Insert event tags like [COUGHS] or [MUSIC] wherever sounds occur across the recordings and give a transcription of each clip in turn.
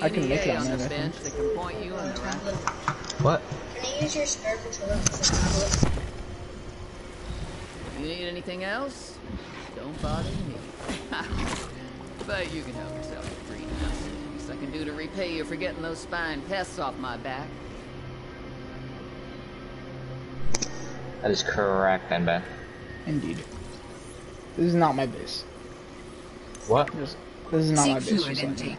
I can make it PDA on on that, the I bench think. that can point you in the right. What? Can I use your spare controller as a tablet? If you need anything else, don't bother me. [LAUGHS] but you can help yourself to greenhouse. Least I can do to repay you for getting those spine pests off my back. That is correct, Ben Ben. Indeed. This is not my base. What? This, this is not my Seek base. fluid just like intake.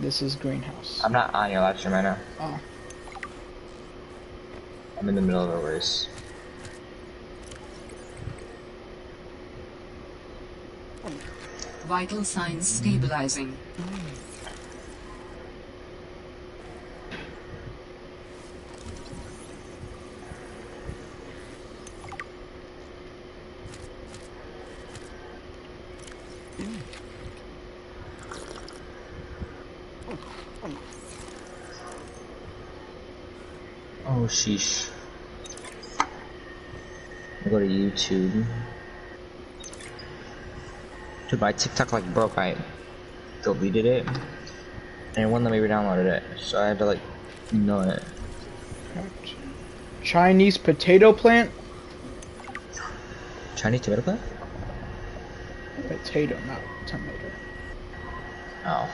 This is greenhouse. I'm not on your live stream right now. Oh, I'm in the middle of a race. Vital signs stabilizing. Oh, sheesh. I go to YouTube. Dude, my TikTok like broke. I deleted it, and it wouldn't let me re-download it. So I had to like, know it. Chinese potato plant. Chinese tomato plant? Potato, not tomato. Oh.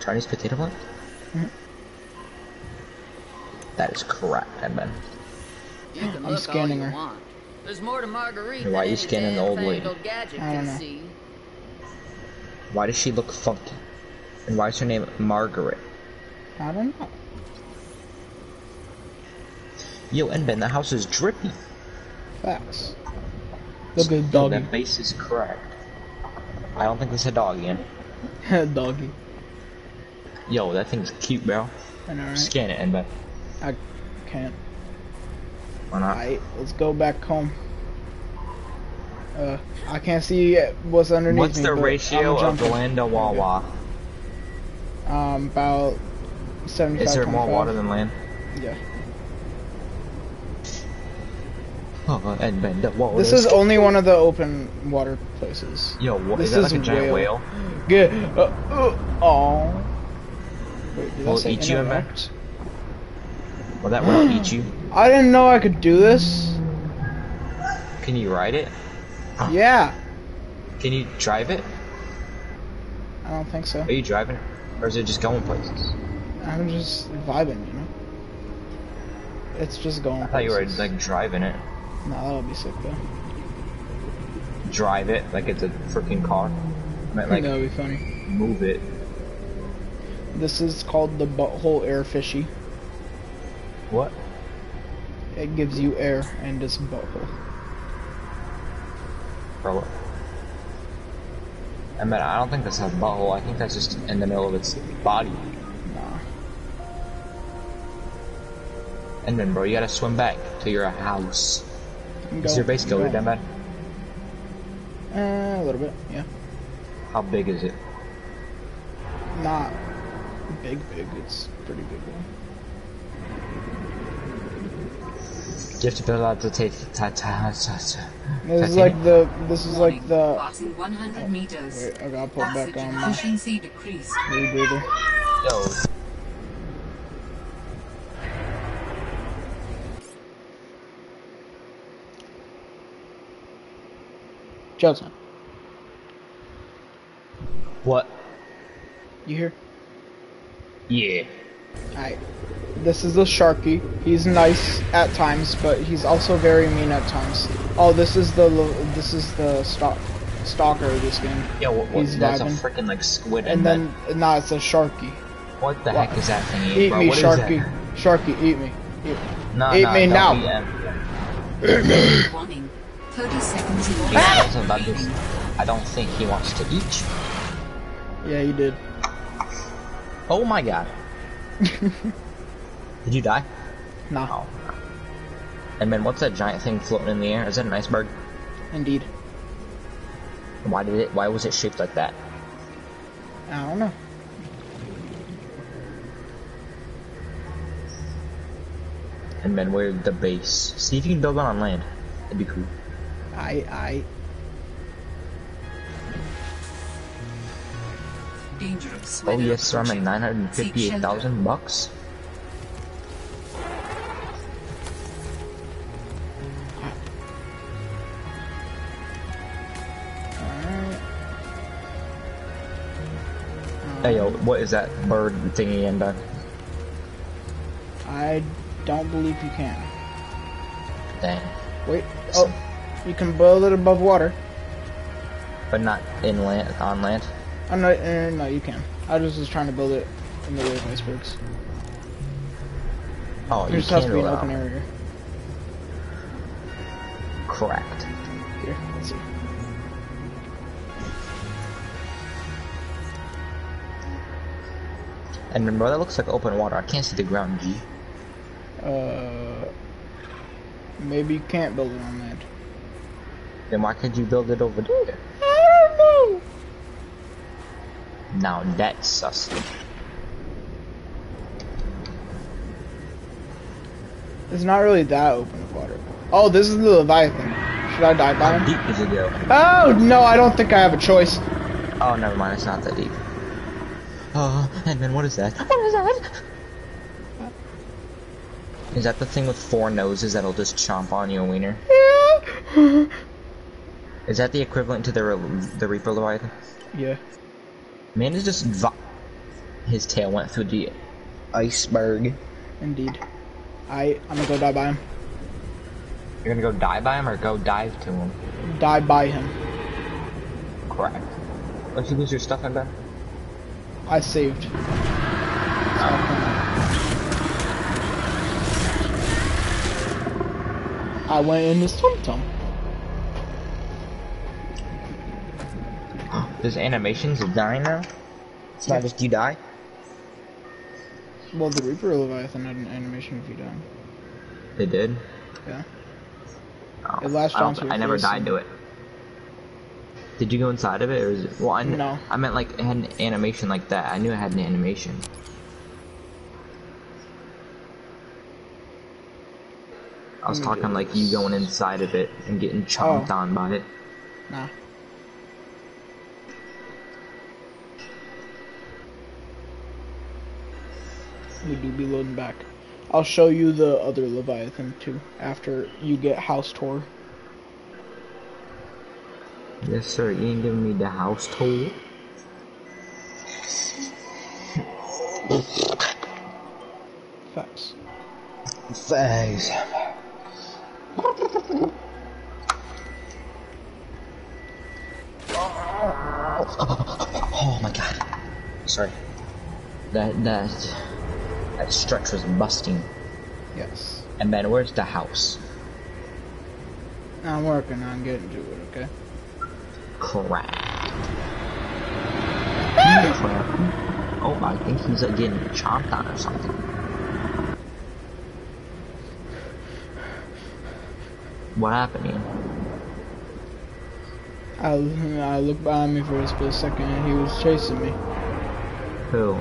Chinese potato plant? Mhm. That is correct, Ben Ben. You can I'm scanning her. want. There's more to Marguerite Why than you scanning the old lady? I don't know. see. Why does she look funky? And why is her name Margaret? I don't know. Yo, and Ben, the house is drippy. Facts. Look at Yo, doggy. that base is correct. I don't think this is a dog eh? again. [LAUGHS] doggy. Yo, that thing's cute, bro. I know, right? Scan it, and Ben. I can't. Why not? Alright, let's go back home. Uh, I can't see what's underneath What's me, the ratio of land to Wawa? Um, about 75 Is there more water than land? Yeah. Oh, and Ben, the water. This is only one of the open water places. Yo, what, this is that is like a giant whale. whale? Get, uh, uh, aw. Wait, did Will I it say eat you, man? Will that whale eat you? [GASPS] I didn't know I could do this. Can you ride it? [GASPS] Yeah. Can you drive it? I don't think so. Are you driving it? Or is it just going places? I'm just vibing, you know? It's just going I thought you were like driving it. No, that'll be sick though. Drive it like it's a freaking car. I meant like that would be funny. move it. This is called the butthole air fishy. What? It gives you air and it's butthole. Bro. what? I mean, I don't think that's a butthole. I think that's just in the middle of its body. Nah. And then, bro, you gotta swim back to your house. Is your base go. goated, that bad? Uh, a little bit, yeah. How big is it? Not big, big. It's pretty big one. You have to build out the take. Ta ta ta ta. This is like the. This is like the. Passing 100 meters. Wait, I gotta put back on my efficiency decreased. rebreather. Yo. Johnson, What? you here? Yeah. Alright. This is the Sharky. He's nice at times, but he's also very mean at times. Oh, this is the this is the stalk stalker of this game. Yeah, what, what, He's that's a freaking like squid. And in then nah, it's a Sharky. what the what? heck is that thing? Eat bro? me, What is Sharky. Sharky, eat me. Eat. No, Eat no, me now. eat him. Warning. 30 seconds He left. knows about this. I don't think he wants to eat you. Yeah, he did. Oh my god. [LAUGHS] Did you die? No. Oh. And man, what's that giant thing floating in the air? Is that an iceberg? indeed. Why did it? Why was it shaped like that? I don't know. And then where's the base? See if you can build one on land. That'd be cool. I I Dangerous. Oh yes, sir, I'm at nine hundred and fifty-eight thousand bucks. Hey yo, what is that bird thingy in back? I don't believe you can. Dang. Wait. Oh, you can build it above water. But not inland, on land. Oh, no, uh, no, you can. I was just trying to build it in the way of icebergs. Oh, There you can to be an open area. Correct. Here, let's see. And remember, that looks like open water. I can't see the ground, G. Uh, maybe you can't build it on that. Then why could you build it over there? I don't know. Now that's sus. It's not really that open of water. Oh, this is the Leviathan. Should I die by How him? deep does it go? Oh, no, I don't think I have a choice. Oh, never mind. It's not that deep. Oh, and then what is that? What is that? Is that the thing with four noses that'll just chomp on your wiener? Yeah. [LAUGHS] Is that the equivalent to the re- the Reaper Leviathan? yeah. Man is just vi- his tail went through the iceberg. Indeed. I, I'm gonna go die by him. You're gonna go die by him or go dive to him? Die by him. Correct. Don't you lose your stuff in there? I saved. I went in this tum tum. There's animations of dying now? It's not just you die? Well, the Reaper Leviathan had an animation if you die. They did? Yeah. Oh, It lasts I, don't- on to your I never died to it. Did you go inside of it, or is it? Well, I, No. I meant like it had an animation like that. I knew it had an animation. I was talking like you going inside of it and getting chomped Oh. on by it. Nah. We do be loading back. I'll show you the other Leviathan too after you get house tour. Yes, sir. You ain't giving me the house tour. Facts. Thanks. Oh my god. Sorry. That that that stretch was busting. Yes. And then where's the house? I'm working on getting to it, okay? Crap. Crap. Oh, I think he's getting chomped on or something. What happened? I, I looked behind me for a split second and he was chasing me. Who?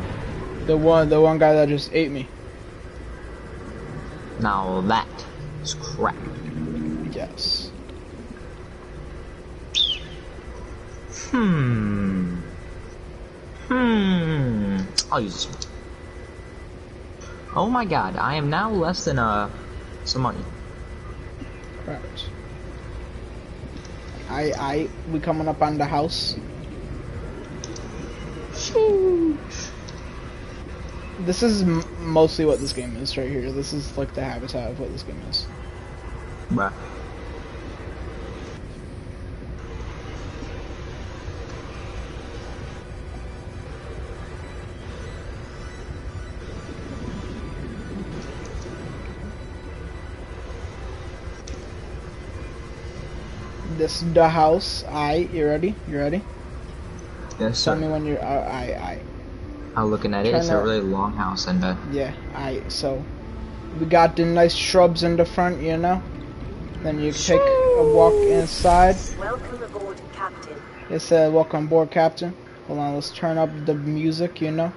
The one the one guy that just ate me. Now that Hmm. Hmm. I'll use this one. Oh my god, I am now less than uh some money. Correct. I I we coming up on the house. This is m- mostly what this game is right here. This is like the habitat of what this game is. Bruh. This is the house. I you ready? You ready? Yes, Tell me when you're. Uh, I I I'm looking at it. Turn It's a really long house and uh, yeah I so we got the nice shrubs in the front, you know. Then you take a walk inside. Welcome aboard, Captain. It said, "Welcome aboard, Captain." Hold on, let's turn up the music. You know,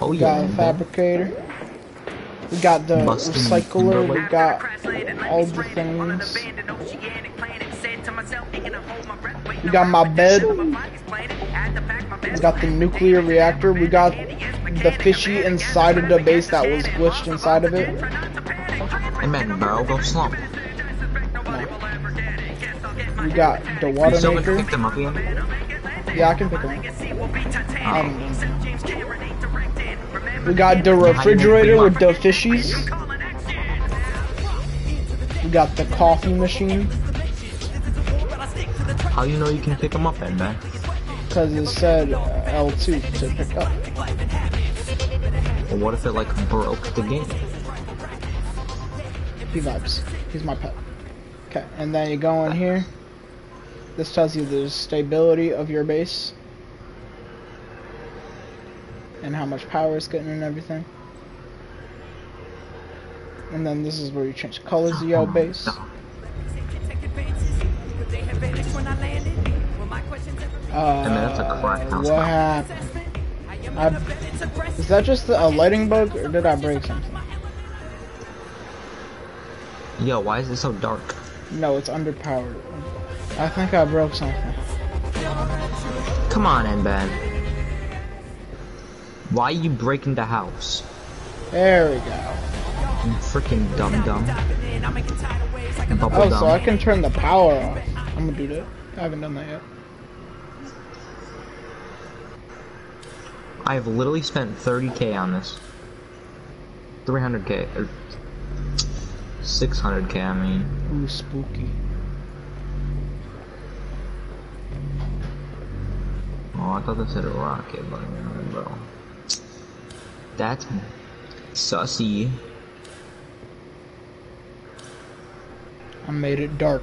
oh we yeah. got a man. fabricator. We got the Busting recycler. We got all the things. We got my bed. We got the nuclear reactor. We got the fishy inside of the base that was glitched inside of it. Hey man, bro, go slump. We got the water still gonna maker. pick them up again? Yeah, I can pick them up. Um, we got the refrigerator with the fishies. We got the coffee machine How you know you can pick them up then, man? because it said uh, L2 to pick up. Or what if it like broke the game? He vibes. He's my pet. Okay, and then you go in here. This tells you the stability of your base. And how much power it's getting and everything. And then this is where you change colors of your base. Uh, And that's a crack what happened? I, is that just a lighting bug, or did I break something? Yo, why is it so dark? No, it's underpowered. I think I broke something. Come on, Enban. Why are you breaking the house? There we go. You freaking dumb dumb. Bubble Oh, dumb. so I can turn the power off. I'm gonna do that. I haven't done that yet. I have literally spent 30k on this. 300k. Or 600k, I mean. Ooh, spooky. Oh, I thought this had a rocket, but no, bro. That's sussy. I made it dark.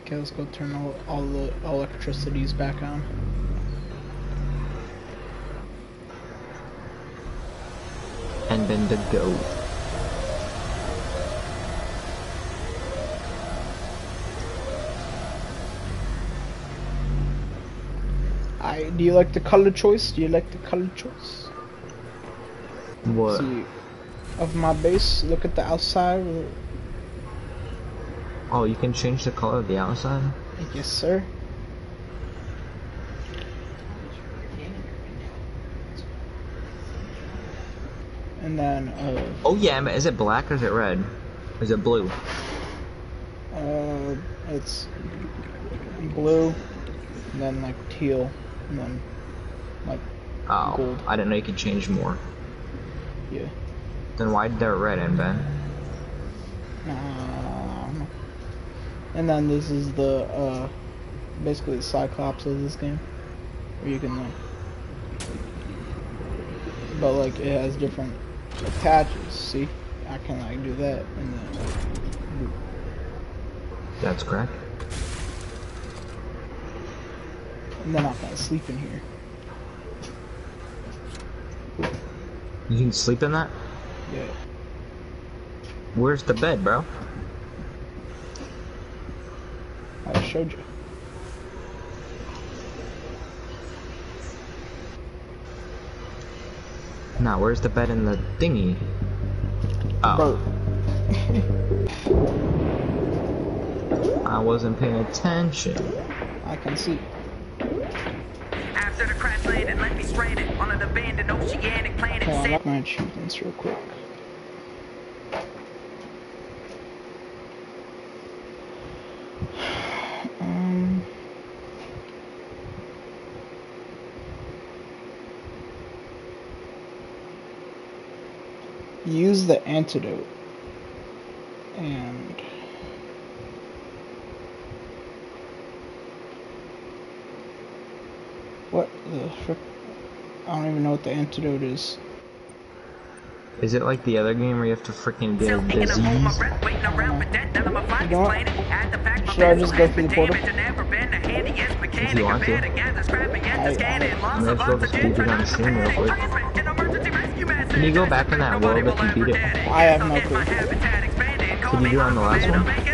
Okay, let's go turn all, all the electricities back on. And then the goat. I do you like the color choice? Do you like the color choice? What? See, of my base. Look at the outside. Oh, you can change the color of the outside? Yes, sir. And then, uh, Oh yeah, is it black or is it red? Is it blue? uh, it's blue, and then like teal, and then like Oh, Gold. I didn't know you could change more. yeah. Then why did there red and Ben? Um, and then this is the uh, basically the Cyclops of this game, where you can like, but like it has different attaches. See, I can like do that, and then That's correct. And then I can sleep in here. You can sleep in that? Yeah. Where's the bed, bro? I showed you. Nah, where's the bed in the thingy? Oh, [LAUGHS] I wasn't paying attention. I can see. After the crash landed, left me stranded on an abandoned oceanic planet. Hold I'm gonna achievements real quick. Um, use the antidote and what the frick? I don't even know what the antidote is. Is it like the other game where you have to freaking get a Still thinking my disease? breath, waiting around for death. None of my flight You know what? planning. Had to pack my Should I just go had through the portal? damaged and never been the handiest mechanic. you want I to. better gather, scrap and get the I- I- Lots May as well just oxygen leave it on not stream real quick. An emergency rescue mask. Can you go back in that world if you beat it? I have no clue. Habitat expanded. Call Did you do it on the last one? Make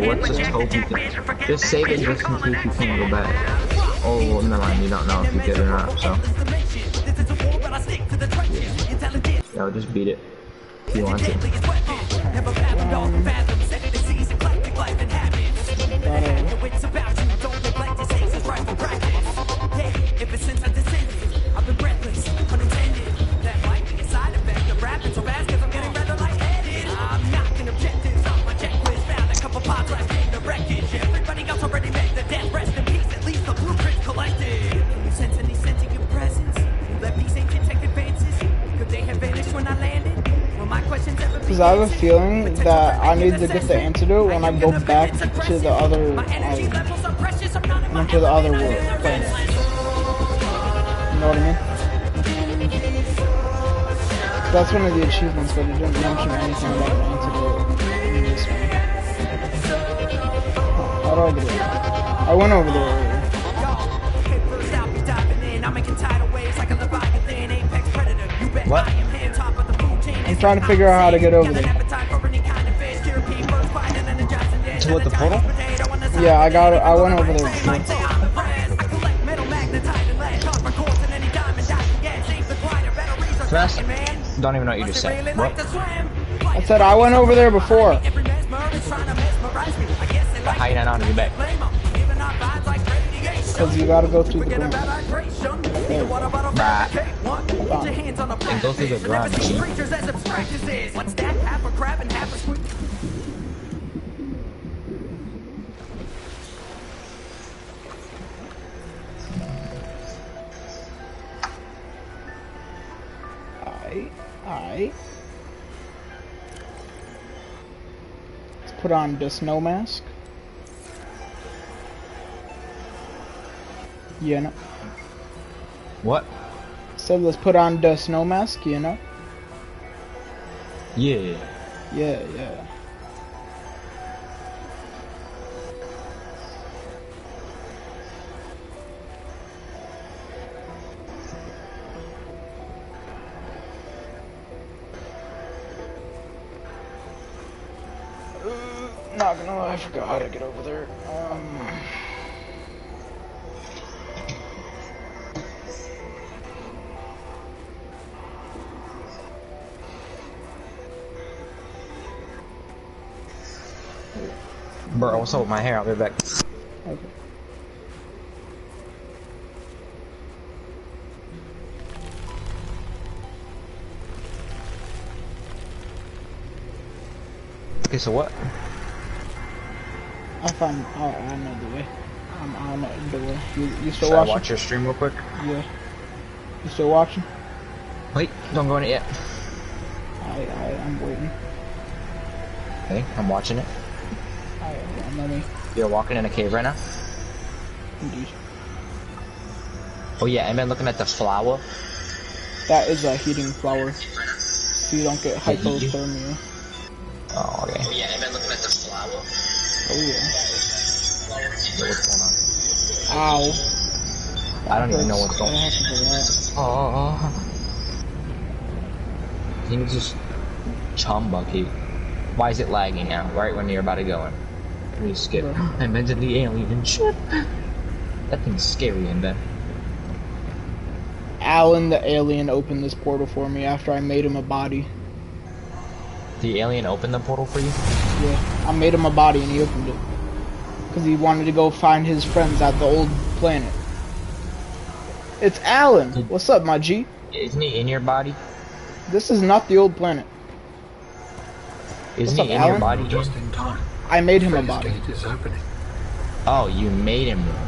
Let's just hope you can. Just save it just in case you can't go back. Oh, well, never mind. You don't know if you get it or not, so. Yeah, just beat it. if You want to? Because I have a feeling that I need to get the antidote when I go back to the other my Into the other world planet. You know what I mean? That's one of the achievements, but it didn't mention anything about an antidote in this one. How do I get it? I went over there trying to figure out how to get over there. appetite for any kind of fish. European birds flying and energizing dead. To what, the portal? Potato on the side. Yeah, I got it. I went over there before. Might say I'm impressed. I collect metal, magnetite, and lead. Copper quartz and any diamond dye can get. Save the glider, batteries are Fast. Don't even know what you just said. What? like to swim? I said I went over there before. Every mesmer is trying to mesmerize me. I guess they like How you not on your back? blame 'em. Giving out vibes like radiation. Because you gotta go through the Forget ground. about hydration. Either water bottle Right. Fabricate one. Put your hands on the And go through the plastic. Never grind see creatures as abstract as this. What's that? Half a crab and half a squid. Alright, alright. Let's put on the snow mask. Yeah, know. What? So let's put on the snow mask, you know? Yeah. Yeah, yeah. Uh, Not gonna lie, I forgot how to get over Bro, what's up with my hair? I'll be back. okay. Okay, so what? I found. Oh, I know the way. I'm on the way. You, you still Should I watching? watch your stream real quick? Yeah. You still watching? Wait, don't go in it yet. I, I, I'm waiting. Okay, I'm watching it. I, I'm letting. You're walking in a cave right now? Indeed. Oh yeah, I've been looking at the flower. That is a heating flower. So you don't get Hey, you- you- hypothermia. Oh, okay. Oh yeah, I've been looking at the flower. Oh yeah. what's going on? Ow. I don't even know what's going on. on. Oh. He needs just chum bucket. Why is it lagging now? Right when you're about to go in. Please skip. I mentioned the alien ship. That thing's scary in bed. Al-An the alien opened this portal for me after I made him a body. The alien opened the portal for you? Yeah, I made him a body and he opened it. Because he wanted to go find his friends at the old planet. It's Al-An! What's up, my G? Isn't he in your body? This is not the old planet. Isn't What's he up, in your body? Just in time. I made him a body. gate is opening. Oh, you made him. one.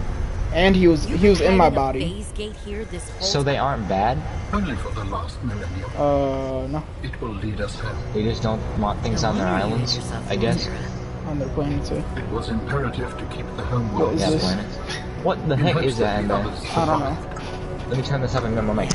And he was he was in my body. Phase gate here this whole So they aren't bad? Only for the last millennium. Uh, no, It will lead us home. They just don't want things on their islands, I guess. on their planet too. It was imperative to keep the home world is this? planets. What the heck is that in the there? others I don't know. Let me turn this up and get my mic.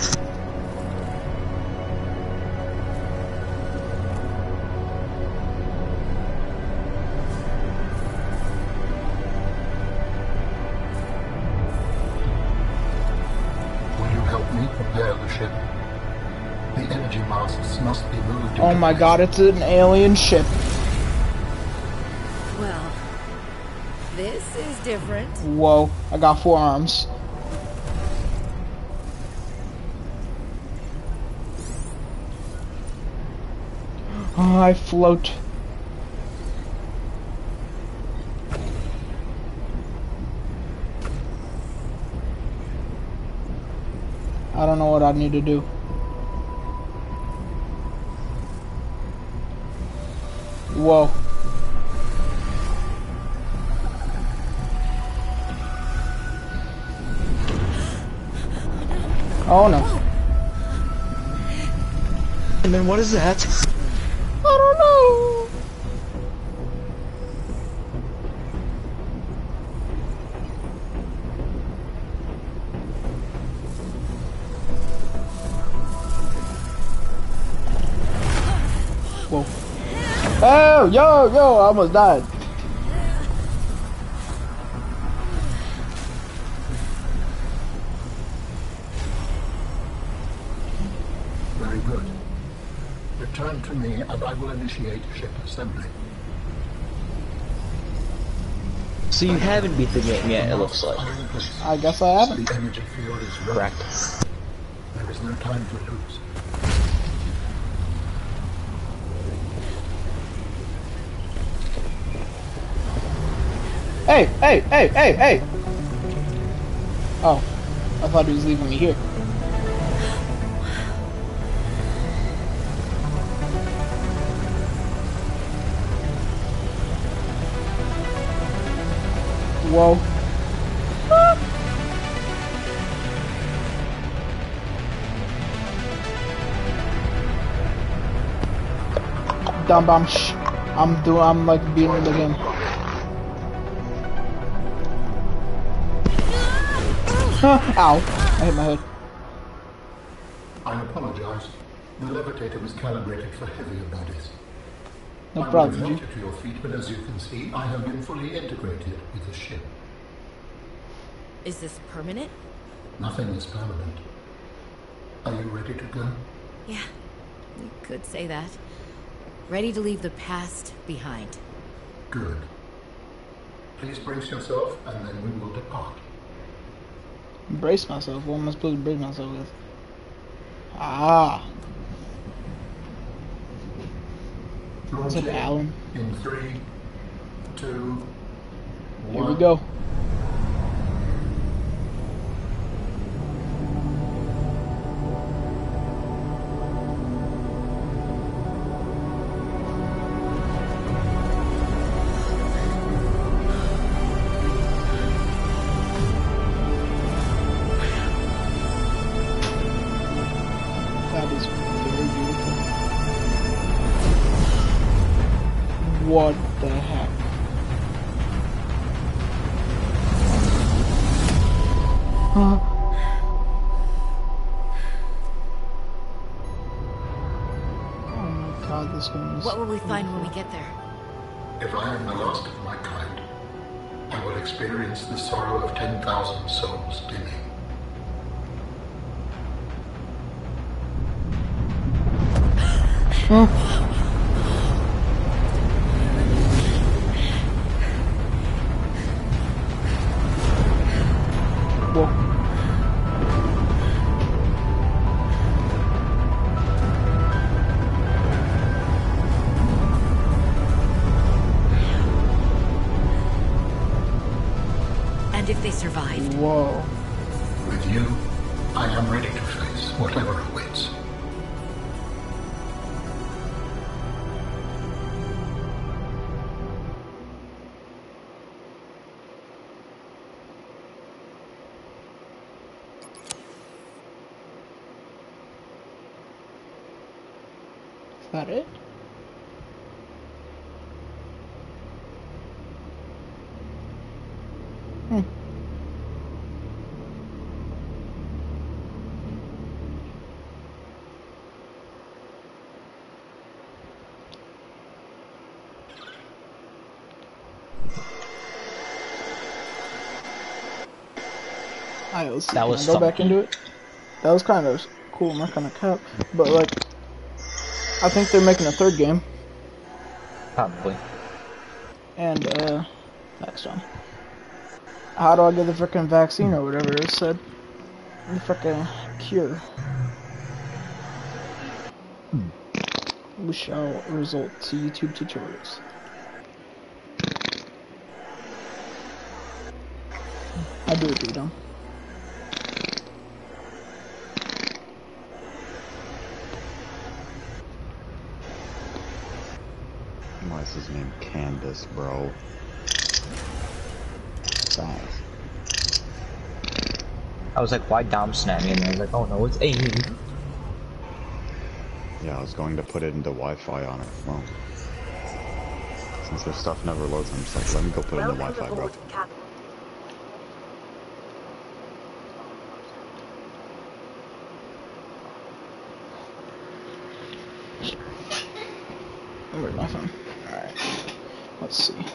My god, it's an alien ship. Well, this is different. Whoa, I got four arms. Oh, I float. I don't know what I need to do. Oh no. And then what is that? Yo, yo, I almost died. Very good. Return to me and I will initiate ship assembly. So you haven't beat the game yet, it looks like. Are in place. I guess I haven't. The energy field is ready. Correct. There is no time to lose. Hey, hey, hey, hey, hey! Oh, I thought he was leaving me here. Whoa. Dumb bomb. Shh. I'm doing. I'm like beating the game. [LAUGHS] Ow! I hit my head. I apologize. The levitator was calibrated for heavier bodies. No I problem, will G. float you to your feet, but as you can see, I have been fully integrated with the ship. Is this permanent? Nothing is permanent. Are you ready to go? Yeah, you could say that. Ready to leave the past behind. Good. Please brace yourself, and then we will depart. Brace myself. What am I supposed to brace myself with? Ah, what's up, Al-An? In three, two, Here we go. Alright, let's see. That was go back into it. That was kind of cool. I'm not gonna cap, but like, I think they're making a third game, Probably. and uh, next time. How do I get the freaking vaccine or whatever it said? The freaking cure. we shall resort to YouTube tutorials. I do agree, though. Why is his name Candace, bro? Fast. I was like, why Dom snap me? And I was like, oh no, it's Amy. Yeah, I was going to put it into Wi-Fi on it. Well, since their stuff never loads, I'm just like, let me go put it into Welcome Wi-Fi, bro. Captain. Oh, where's my phone? Let's see.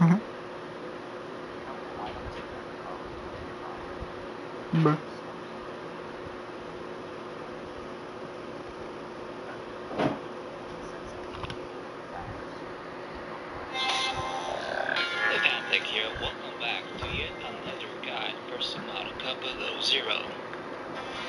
Uh-huh. Bruh. Atlantic here. Welcome back to yet another guide for Subnautica Below Zero.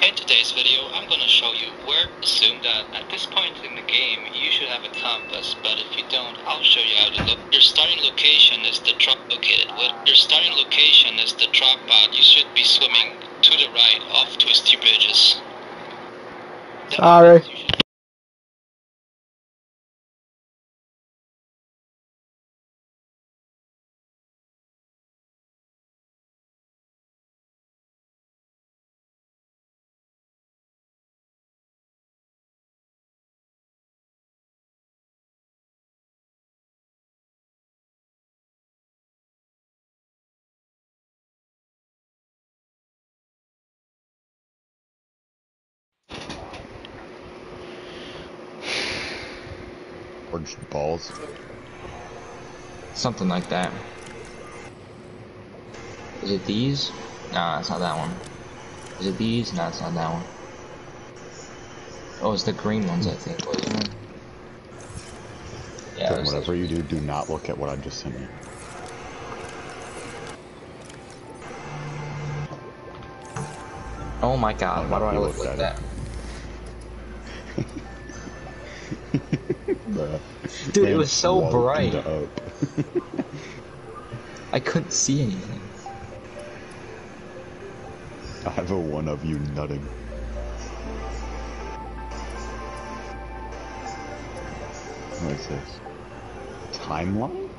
In today's video, I'm gonna show you where assume that at this point in the game you should have a compass, but if you don't, I'll show you how to look. Your starting location is the drop located with your starting location is the drop pod. You should be swimming to the right off twisty bridges. That Sorry. Means you should Orange balls. Something like that. Is it these? Nah, it's not that one. Is it these? Nah, it's not that one. Oh, it's the green ones, I think, wasn't it? Yeah, it Jordan, was whatever you do, do not look at what I just sent you. Oh my god, why do I look like at that? Bruh. Dude, it was so bright. [LAUGHS] I couldn't see anything. I have a one of you nutting. What is this? Timeline?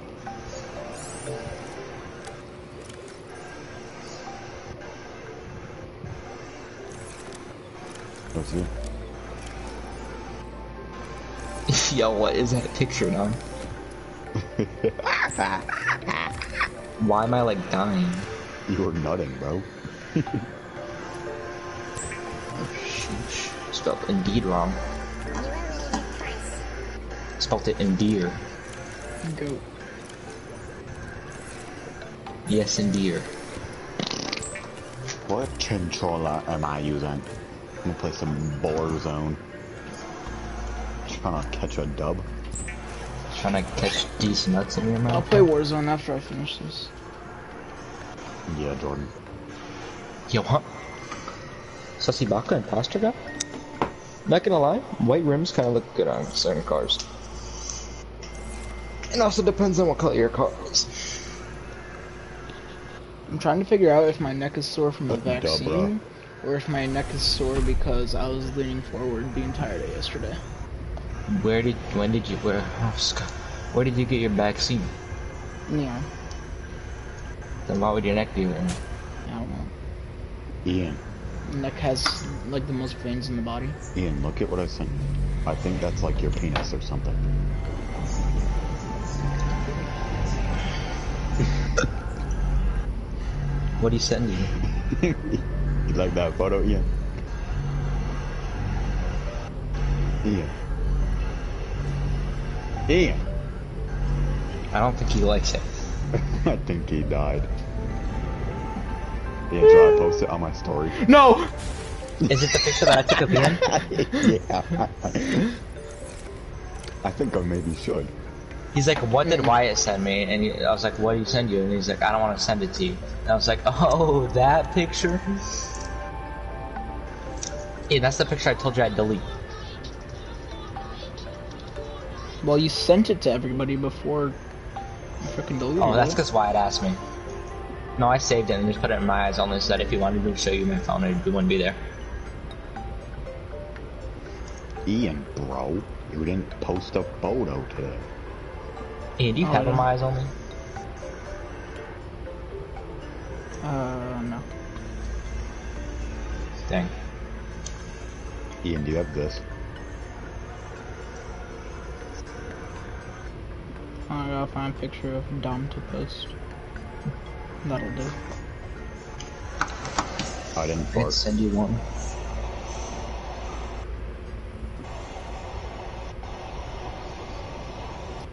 What's it? Yo, what is that picture, dog? [LAUGHS] Why am I like dying? You were nutting, bro. [LAUGHS] Spelled indeed wrong. Spelled it endear. Goat. Yes, endear. What controller am I using? I'm gonna play some Warzone. Trying to catch a dub. Trying to catch these nuts in your mouth. I'll play Warzone after I finish this. Yeah, Jordan. Yo, huh? Sussy Baka and Pastor guy? Not gonna lie, white rims kind of look good on certain cars. It also depends on what color your car is. I'm trying to figure out if my neck is sore from the Duh, vaccine, or if my neck is sore because I was leaning forward the entire day yesterday where did when did you where oh, where did you get your vaccine? Yeah. Then why would your neck be in? I don't know. Ian. Neck has like the most veins in the body. Ian, look at what I sent. I think that's like your penis or something. [LAUGHS] what are you sending me? [LAUGHS] you like that photo, Ian? Ian. Ian. I don't think he likes it. [LAUGHS] I think he died. Yeah, should I post it on my story? No! [LAUGHS] Is it the picture that I took of Ian? yeah. I think I maybe should. He's like, what did Wyatt send me? And he, I was like, what did he send you? And he's like, I don't want to send it to you. And I was like, [LAUGHS] oh, that picture? Yeah, that's the picture I told you I'd delete. Well, you sent it to everybody before you freaking deleted Oh, that's it. because Wyatt asked me. No, I saved it and just put it in my eyes only so that if he wanted to show you my phone, it wouldn't be there. Ian, bro, you didn't post a photo today. Ian, do you Oh, have it in yeah. my eyes only? Uh, no. Dang. Ian, do you have this? I gotta find a picture of Dom to post. That'll do. I didn't I'd fart. send you one.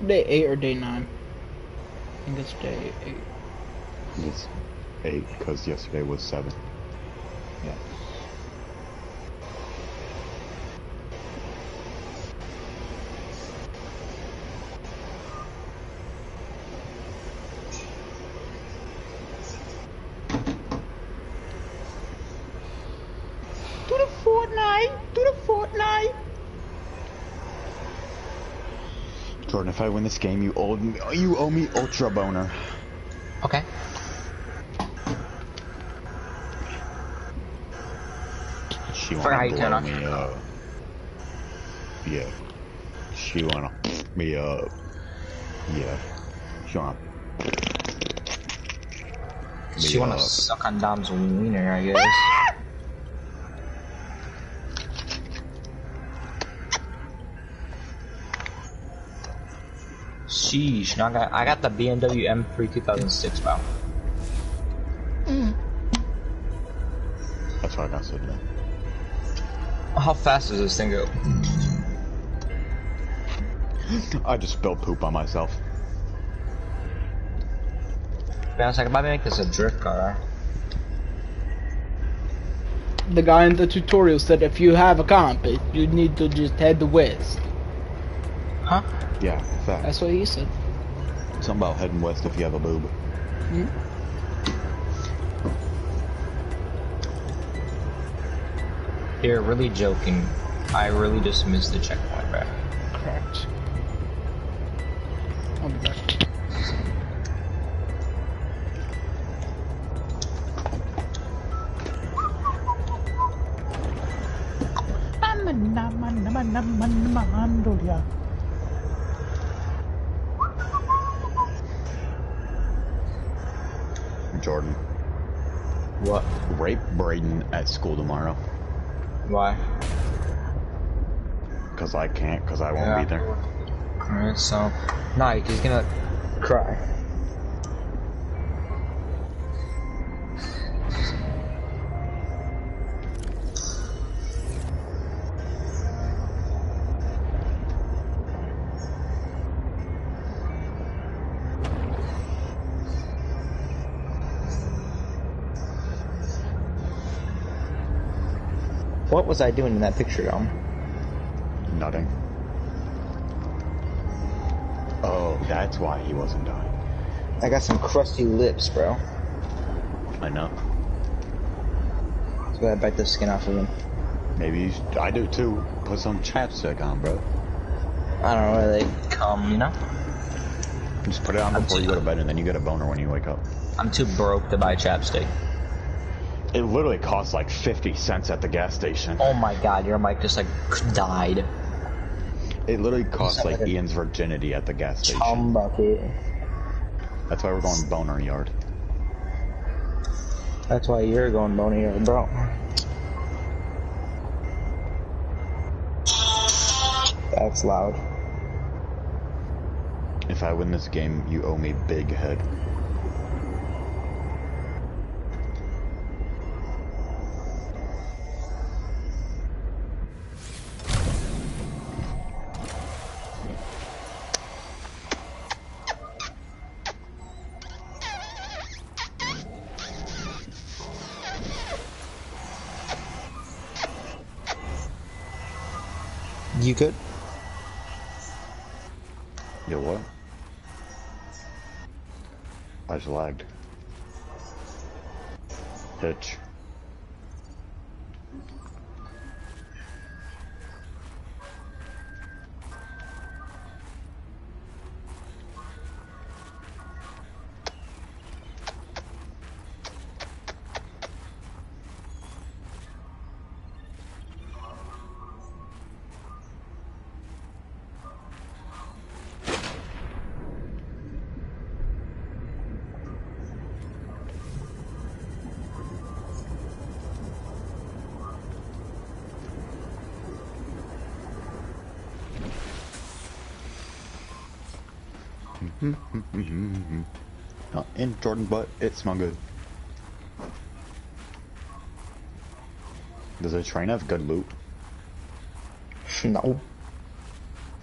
Day 8 or day 9? I think it's day 8. It's eight, because yesterday was seven. Yeah. To the Fortnite! To the Fortnite! Jordan, if I win this game, you owe me, you owe me Ultra Boner. Okay. She how wanna you turn on. me up. Yeah. She wanna me up. Yeah. She wanna. She wanna up. suck on Dom's wiener, I guess. Sheesh, now I got, I got the BMW M3 2006, wow. That's why I got so done. How fast does this thing go? I just spilled poop on myself. Be honest, I could probably make this a drift car. The guy in the tutorial said if you have a compass, you need to just head west. Huh? Yeah, fact. That's what he said. Something about heading west if you have a boob. Hmm? You're really joking. I really just missed the checkpoint, bro. Why? Cause I can't, cause I won't Yeah. be there. Alright, so. Nah, he's gonna cry. Was I doing in that picture, Dom? Nothing. Oh, that's why he wasn't dying. I got some crusty lips, bro. I know. So I bite the skin off of him. Maybe you should, I do too. Put some chapstick on, bro. I don't know where they come, you know? Just put it on before you go to bed, and then you get a boner when you wake up. I'm too broke to buy chapstick. It literally costs like 50 cents at the gas station. Oh my god, your mic just like died. It literally costs like like Ian's virginity at the gas station. Chum bucket. That's why we're going boner yard. That's why you're going boner here, bro. That's loud. If I win this game, you owe me big head. Mm-hmm. Not in Jordan, but it smell good. Does the train have good loot? No.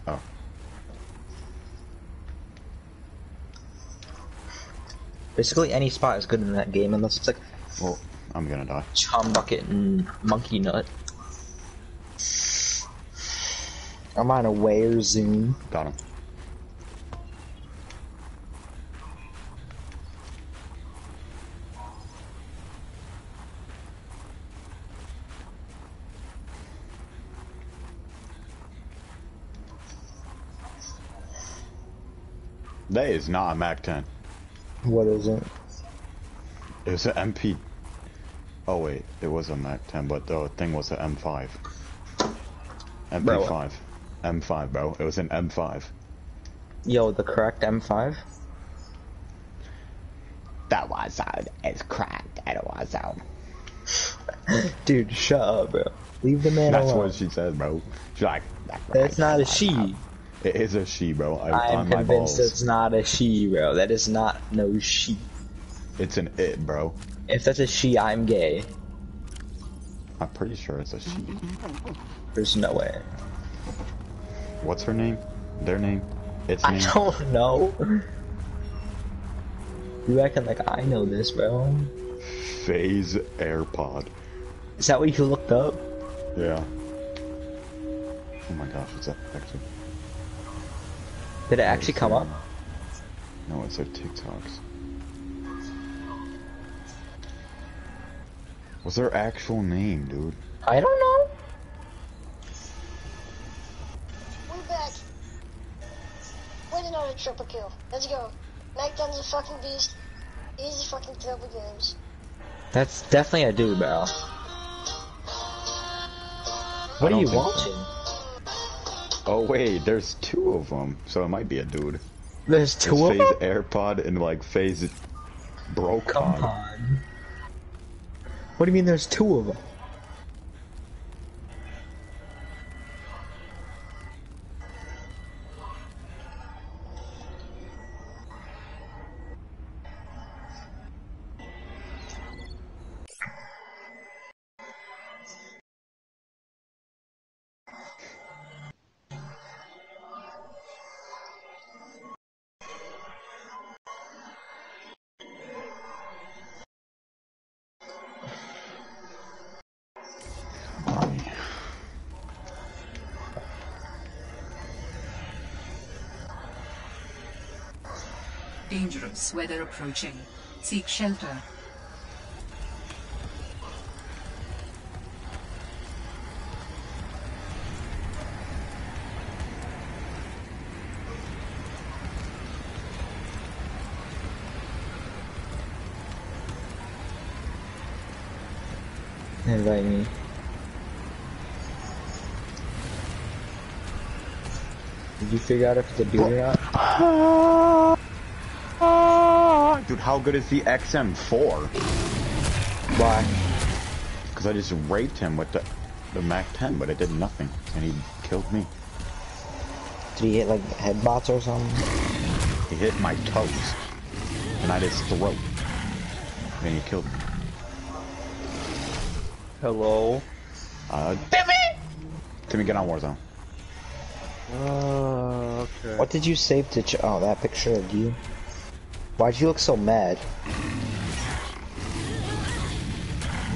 Oh. Basically, any spot is good in that game unless it's like Well, I'm gonna die. Chum Bucket and Monkey Nut. I'm on a where zoom. Got him. That is not a MAC 10. What is it? It was an MP. Oh wait, it was a MAC 10, but the thing was an M5. MP5. M5, bro. It was an M5. Yo, the correct M5? That was out. It's cracked. It was out. [LAUGHS] Dude, shut up, bro. Leave the man That's alone. what she says, bro. She's like, That's not a she. [LAUGHS] it is a she, bro. I I am convinced it's not a she, bro. That is not no she. It's an it, bro. If that's a she, I'm gay. I'm pretty sure it's a she. There's no way. What's her name? Their name? Its I name? don't know. You acting like I know this, bro. Phase AirPod. Is that what you looked up? Yeah. Oh my gosh, it's that picture. Did it actually come up? No, it's their TikToks. What's their actual name, dude? I don't know. We're back. Win another triple kill. Let's go. Mac Dun's a fucking beast. Easy fucking triple games. That's definitely a dude, bro. What are you think so. Watching? Oh wait, there's two of them, so it might be a dude. There's There's two of Phase them? AirPod and like Phase Broke Come on. What do you mean there's two of them? Dangerous weather approaching. Seek shelter. Invite me. Did you figure out if it's a dude or not? Dude, how good is the XM4? Why? Because I just raped him with the, the MAC 10, but it did nothing, and he killed me. Did he hit like headbots or something? He hit my toes, and I his throat, and he killed me. Hello. Uh, Timmy! Timmy, get on Warzone. Uh, okay. What did you save to ch- Oh, that picture of you? Why'd you look so mad?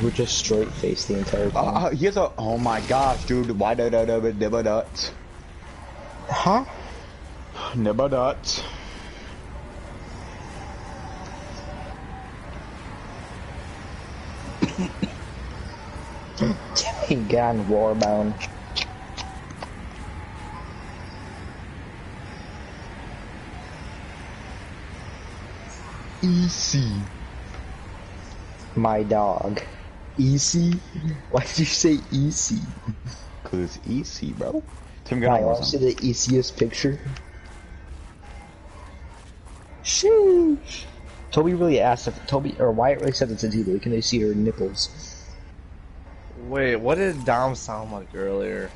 We're just straight faced the entire time. Uh, he has a. Oh my gosh, dude. Why do do do nibba nuts? Huh? Nibba nuts. Timmy got warbound. Easy. My dog. Easy? Why did you say easy? Cause it's easy, bro. Tim I got want to see the easiest picture. Sheesh. Toby really asked if Toby or Wyatt really said it's a TV. Can they see her nipples? Wait, what did Dom sound like earlier?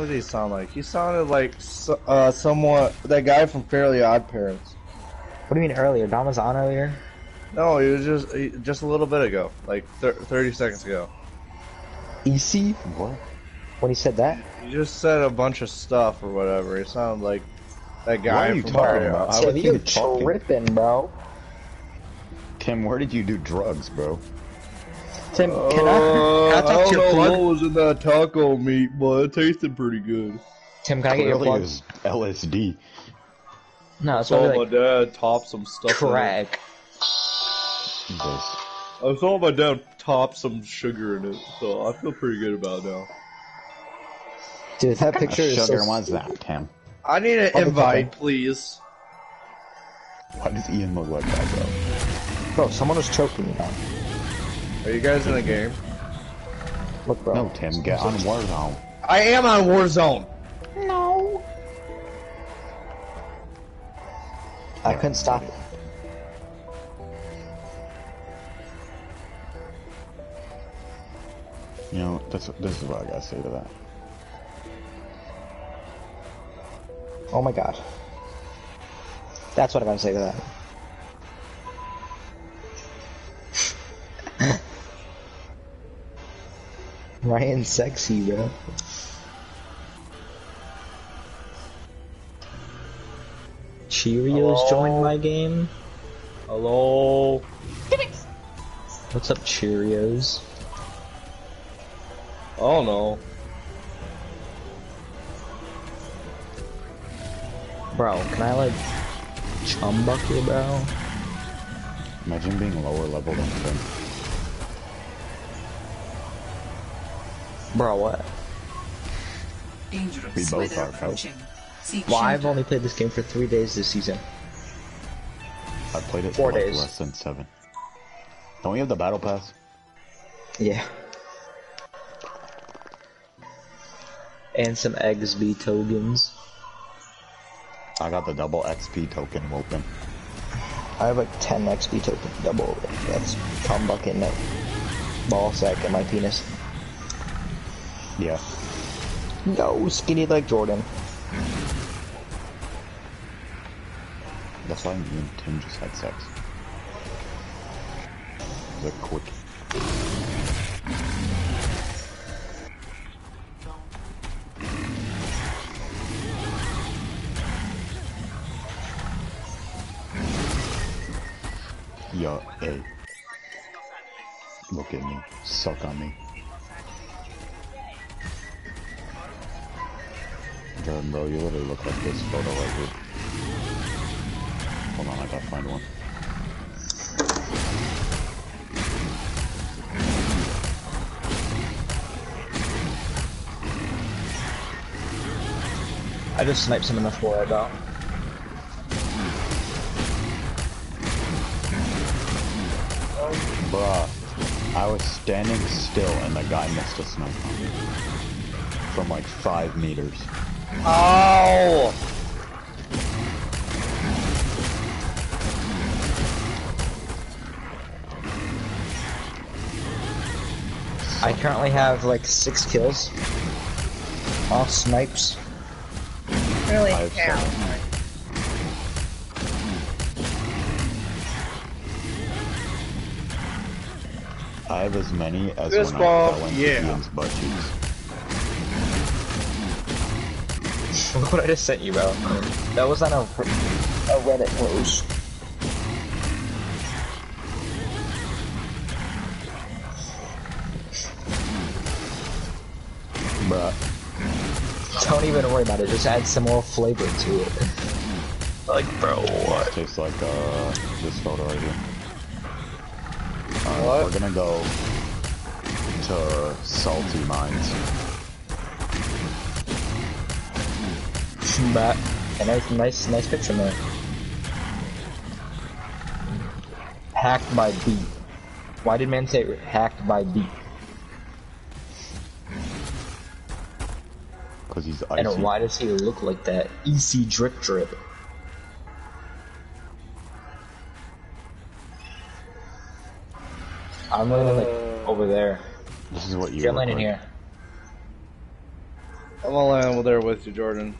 What did he sound like? He sounded like so- uh, somewhat that guy from Fairly Odd Parents. What do you mean earlier? Dom was on earlier. No, he was just he, just a little bit ago, like thir- thirty seconds ago. EC? What? When he said that? He just said a bunch of stuff or whatever. He sounded like that guy What are you from talking Fairly about? Odd. I Tim, was you're talking. tripping, bro. Tim, where did you do drugs, bro? Tim, Uh, can I, can I talk don't to your know plug? what was in that taco meat, but it tasted pretty good. Tim, can I get your plug? it was LSD. No, it's saw probably my like dad top some stuff. in it. crack. I saw my dad top some sugar in it, so I feel pretty good about it now. Dude, that picture of is so sugar was that, Tim? I need an Probably invite, please. Why does Ian look like that, bro? Bro, someone was choking me now. Are you guys in the game? Look, bro. No, Tim, get on Warzone. I am on Warzone. No. I couldn't stop it. You know, that's this is what I gotta say to that. Oh my god. That's what I gotta say to that. Ryan sexy, bro. Cheerios Hello? joined my game. Hello. What's up, Cheerios? Oh no. Bro, can I like chum bucket, bro? Imagine being lower level than Tim. Bro, what? Dangerous We both are, bro. approaching. Well, I've only played this game for three days this season. I played it Four for like days. less than seven. Don't we have the battle pass? Yeah. And some XP tokens. I got the double XP token open. I have like 10 XP tokens, double. That's cum bucket in that ball sack in my penis. Yeah. No, skinny like Jordan. That's why me and Tim just had sex. A quick. Yo, hey. Look at me. Suck on me. Jordan, bro, you literally look like this photo right here. Hold on, I gotta find one. I just sniped some in the forehead though. Bruh, I was standing still and the guy missed a snipe on me. From like five meters. Ow! I currently have like six kills. All snipes. Really Five cow. I have as many as Fist when I bump, fell into yeah. Ian's butt cheeks. What I just sent you, bro. That was on a. a Reddit rose. Bruh. Don't even worry about it, just add some more flavor to it. like, bro, what? It Tastes like uh, this photo right here. Alright, we're gonna go to Salty Mines. Back. A nice, nice, nice picture, man. Hacked by beat. Why did man say hacked by beat? Cause he's icy. And why does he look like that? EC drip drip. I'm landing like uh. over there. This is what you You're look landing like. here. I'm gonna land over there with you, Jordan.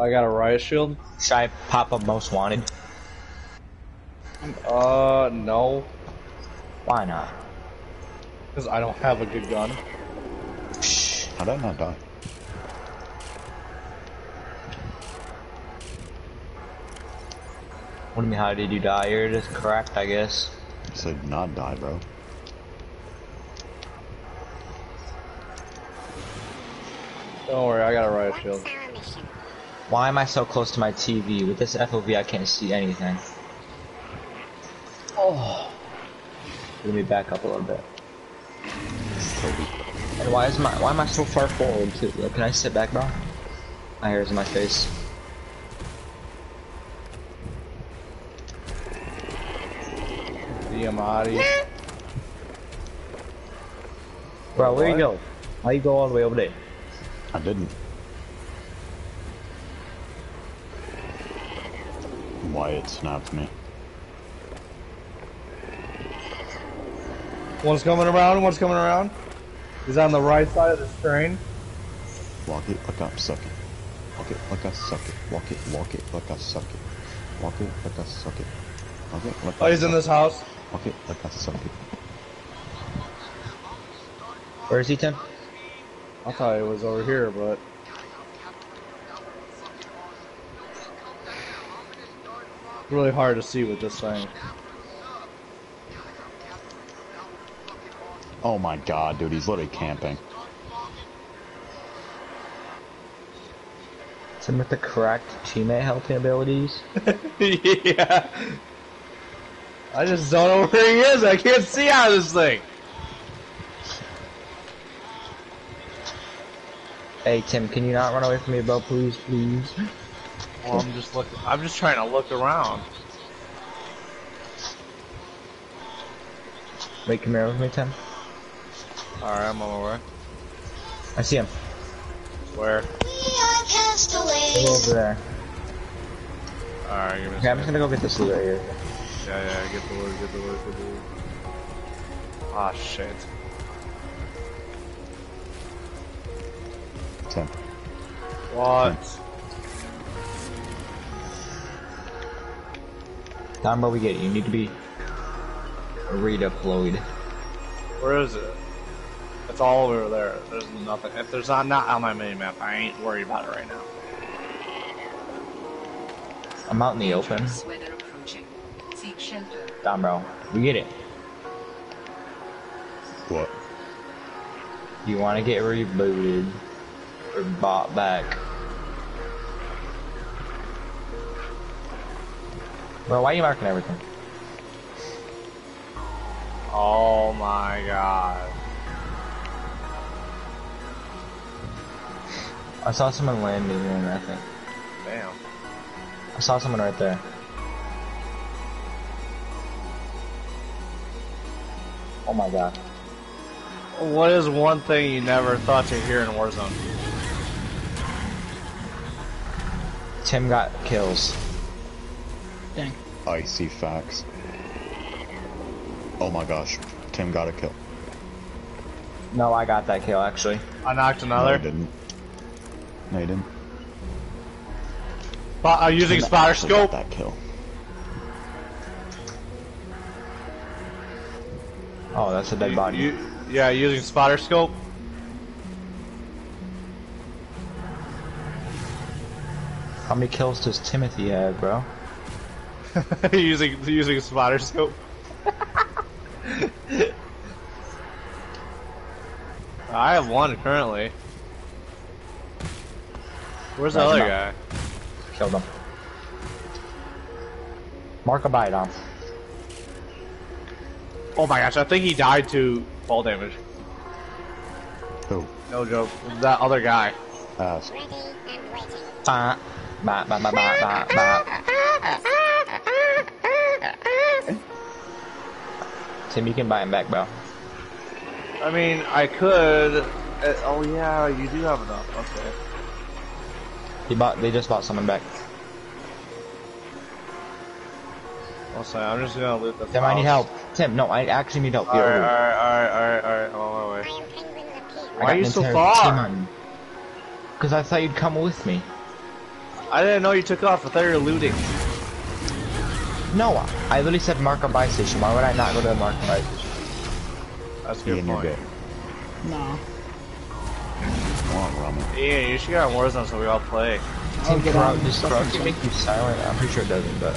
I got a riot shield. Should I pop up most wanted? Uh, no. Why not? Because I don't have a good gun. How did I not die? What do you mean, how did you die? You're just cracked, I guess. I said not die, bro. Don't worry, I got a riot shield. Why am I so close to my TV? With this FOV, I can't see anything. Oh. Let me back up a little bit. And why is my why am I so far forward too? Like, can I sit back, bro? My hair's in my face. Diamati. Bro, where you go? Why you go all the way over there? I didn't. Wyatt snapped me. One's coming around, one's coming around. He's on the right side of the train. Walk it like I suck it. Walk it like I suck it. Walk it, walk it like I suck it. Walk it like I suck it. Walk it like Oh, I he's in this it. house. Walk it like I suck it. Where is he, Tim? I thought he was over here, but really hard to see with this thing. Oh my god, dude, he's literally camping. Tim with the correct teammate helping abilities. [LAUGHS] yeah. I just don't know where he is. I can't see out of this thing. Hey Tim, can you not run away from me, bro? Please, please. Well, I'm just looking. I'm just trying to look around. Wait, come here with me, Tim. All right, I'm on my way. I see him. Where? Go over there. All right, give me. Okay, I'm just gonna go get this loot right here. Yeah, yeah. Get the wood. Get the wood. Get the wood. Ah, shit. Tim. What? Down where we get it. You need to be redeployed. Where is it? It's all over there. There's nothing. If there's not not on my mini map, I ain't worried about it right now. I'm out in the open. Dangerous weather approaching. Seek shelter. Down, bro. We get it. What? You want to get rebooted or bought back? Bro, why are you marking everything? Oh my god. I saw someone landing in, I think. Damn. I saw someone right there. Oh my god. What is one thing you never thought to hear in Warzone? Tim got kills. Dang. Icy facts. Oh my gosh, Tim got a kill. No, I got that kill actually. I knocked No, another. he didn't. No, he didn't. Spot, uh, using Tim spotter actually got scope. That kill. Oh, that's a dead body. You, Yeah, using spotter scope. How many kills does Timothy have, bro? [LAUGHS] using using a spotter scope. [LAUGHS] I have one currently. Where's the Right, other guy? Killed him. Mark a bite on. Oh my gosh, I think he died to fall damage. Who? No joke. That other guy. Ask. Ba, ba, ba, ba, ba, ba, ba. Tim, you can buy him back, bro. I mean, I could. Uh, oh yeah, you do have enough. Okay. He bought. They just bought someone back. I'll say I'm just gonna loot the. Tim, I need help. Tim, no, I actually need help. Alright, Here, over. alright, alright, alright, alright. On my way. I Why are you so far? Because I thought you'd come with me. I didn't know you took off. I thought you were looting. No, I literally said mark a buy station. Why would I not go to the mark a buy station? That's a good Ian, you're point. good. No. Come on, Roman. Ian, you should get on Warzone so we all play. Tim, get Cro- on does fucking make you silent? I'm pretty sure it doesn't, but.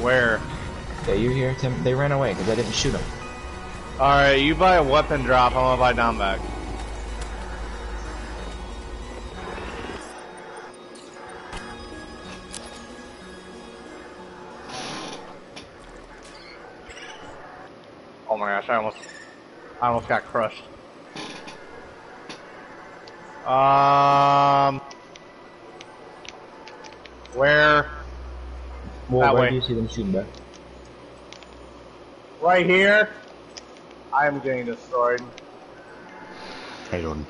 Where? Yeah, you here, Tim? They ran away because I didn't shoot them. Alright, you buy a weapon drop. I'm gonna buy down back. Oh my gosh, I almost, I almost got crushed. Um, where? Well, That where way. do you see them shooting, bro? Right here. I am getting destroyed. Hey, Jordan.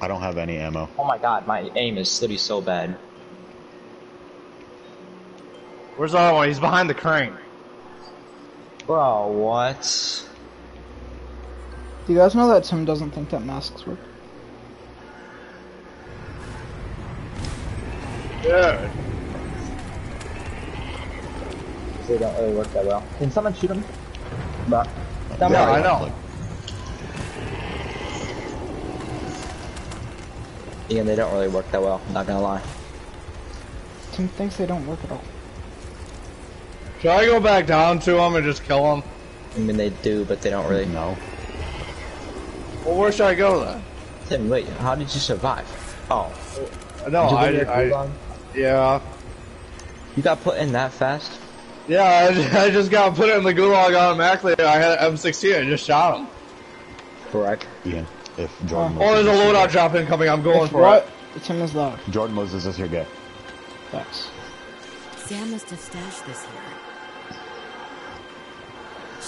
I don't have any ammo. Oh my god, my aim is literally so bad. Where's the other one? He's behind the crane. Bro, what? Do you guys know that Tim doesn't think that masks work? Yeah. They don't really work that well. Can someone shoot them? But. Yeah, I know. like, Ian, they don't really work that well, I'm not gonna lie. Tim thinks they don't work at all. Should I go back down to him and just kill him? I mean, they do, but they don't really. No. Well, where should I go then? Tim, wait, how did you survive? Oh. No, I, go to I, yeah, You got put in that fast? yeah. I, I just got put in the gulag automatically. I had an M16. and just shot him. Correct. Yeah. if Jordan Oh, oh there's a loses, loadout drop incoming. I'm going If for what? it. Tim is loud. Jordan loses this, you're gay. Facts. Sam must have stashed this here.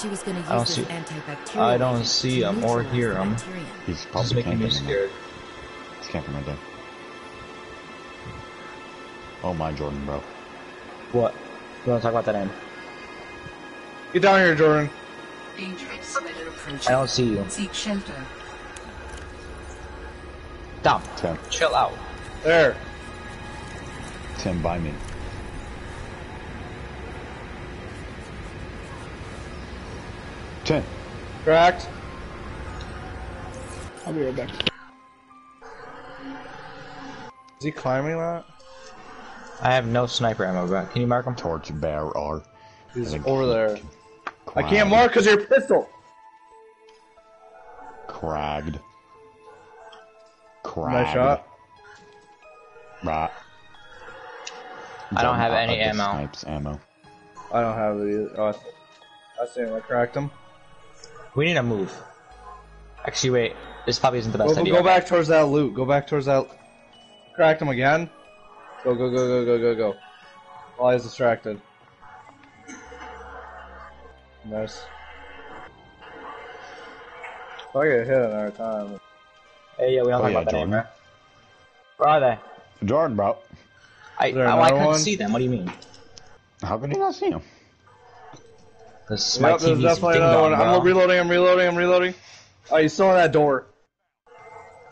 She was gonna use I don't see- antibacterial. I don't see to 'em or hear him. He's This probably making me camping right scared. He's camping right there. Oh my Jordan, bro. What? You wanna talk about that end? Get down here, Jordan. Dangerous weather approaching. I don't see you. Seek shelter. Stop. Tim, Chill out. There. Tim, by me. Tim, Cracked. I'll be right back. Is he climbing that? I have no sniper ammo, bro. Can you mark him? torch bearer. He's over he- there. I can't mark because your pistol. Cragged. Cragged. Nice shot. Right. I don't have any I- I just ammo. Snipes ammo. I don't have it either. Oh, I, I see him. I cracked him. We need to move. Actually, wait. This probably isn't the best Go, idea. go back towards that loot. Go back towards that. Cracked him again. Go, go, go, go, go, go, go. While he's distracted. Nice. If I get hit another time. Hey, yeah, we don't Oh, talk yeah, about that Jordan. anymore. Where are they? Jordan, bro. I, there oh, I another couldn't one? see them. What do you mean? How can you not see him? Because my Yep, team there's definitely ding another one. bro. I'm reloading, I'm reloading, I'm reloading. Oh, he's still on that door.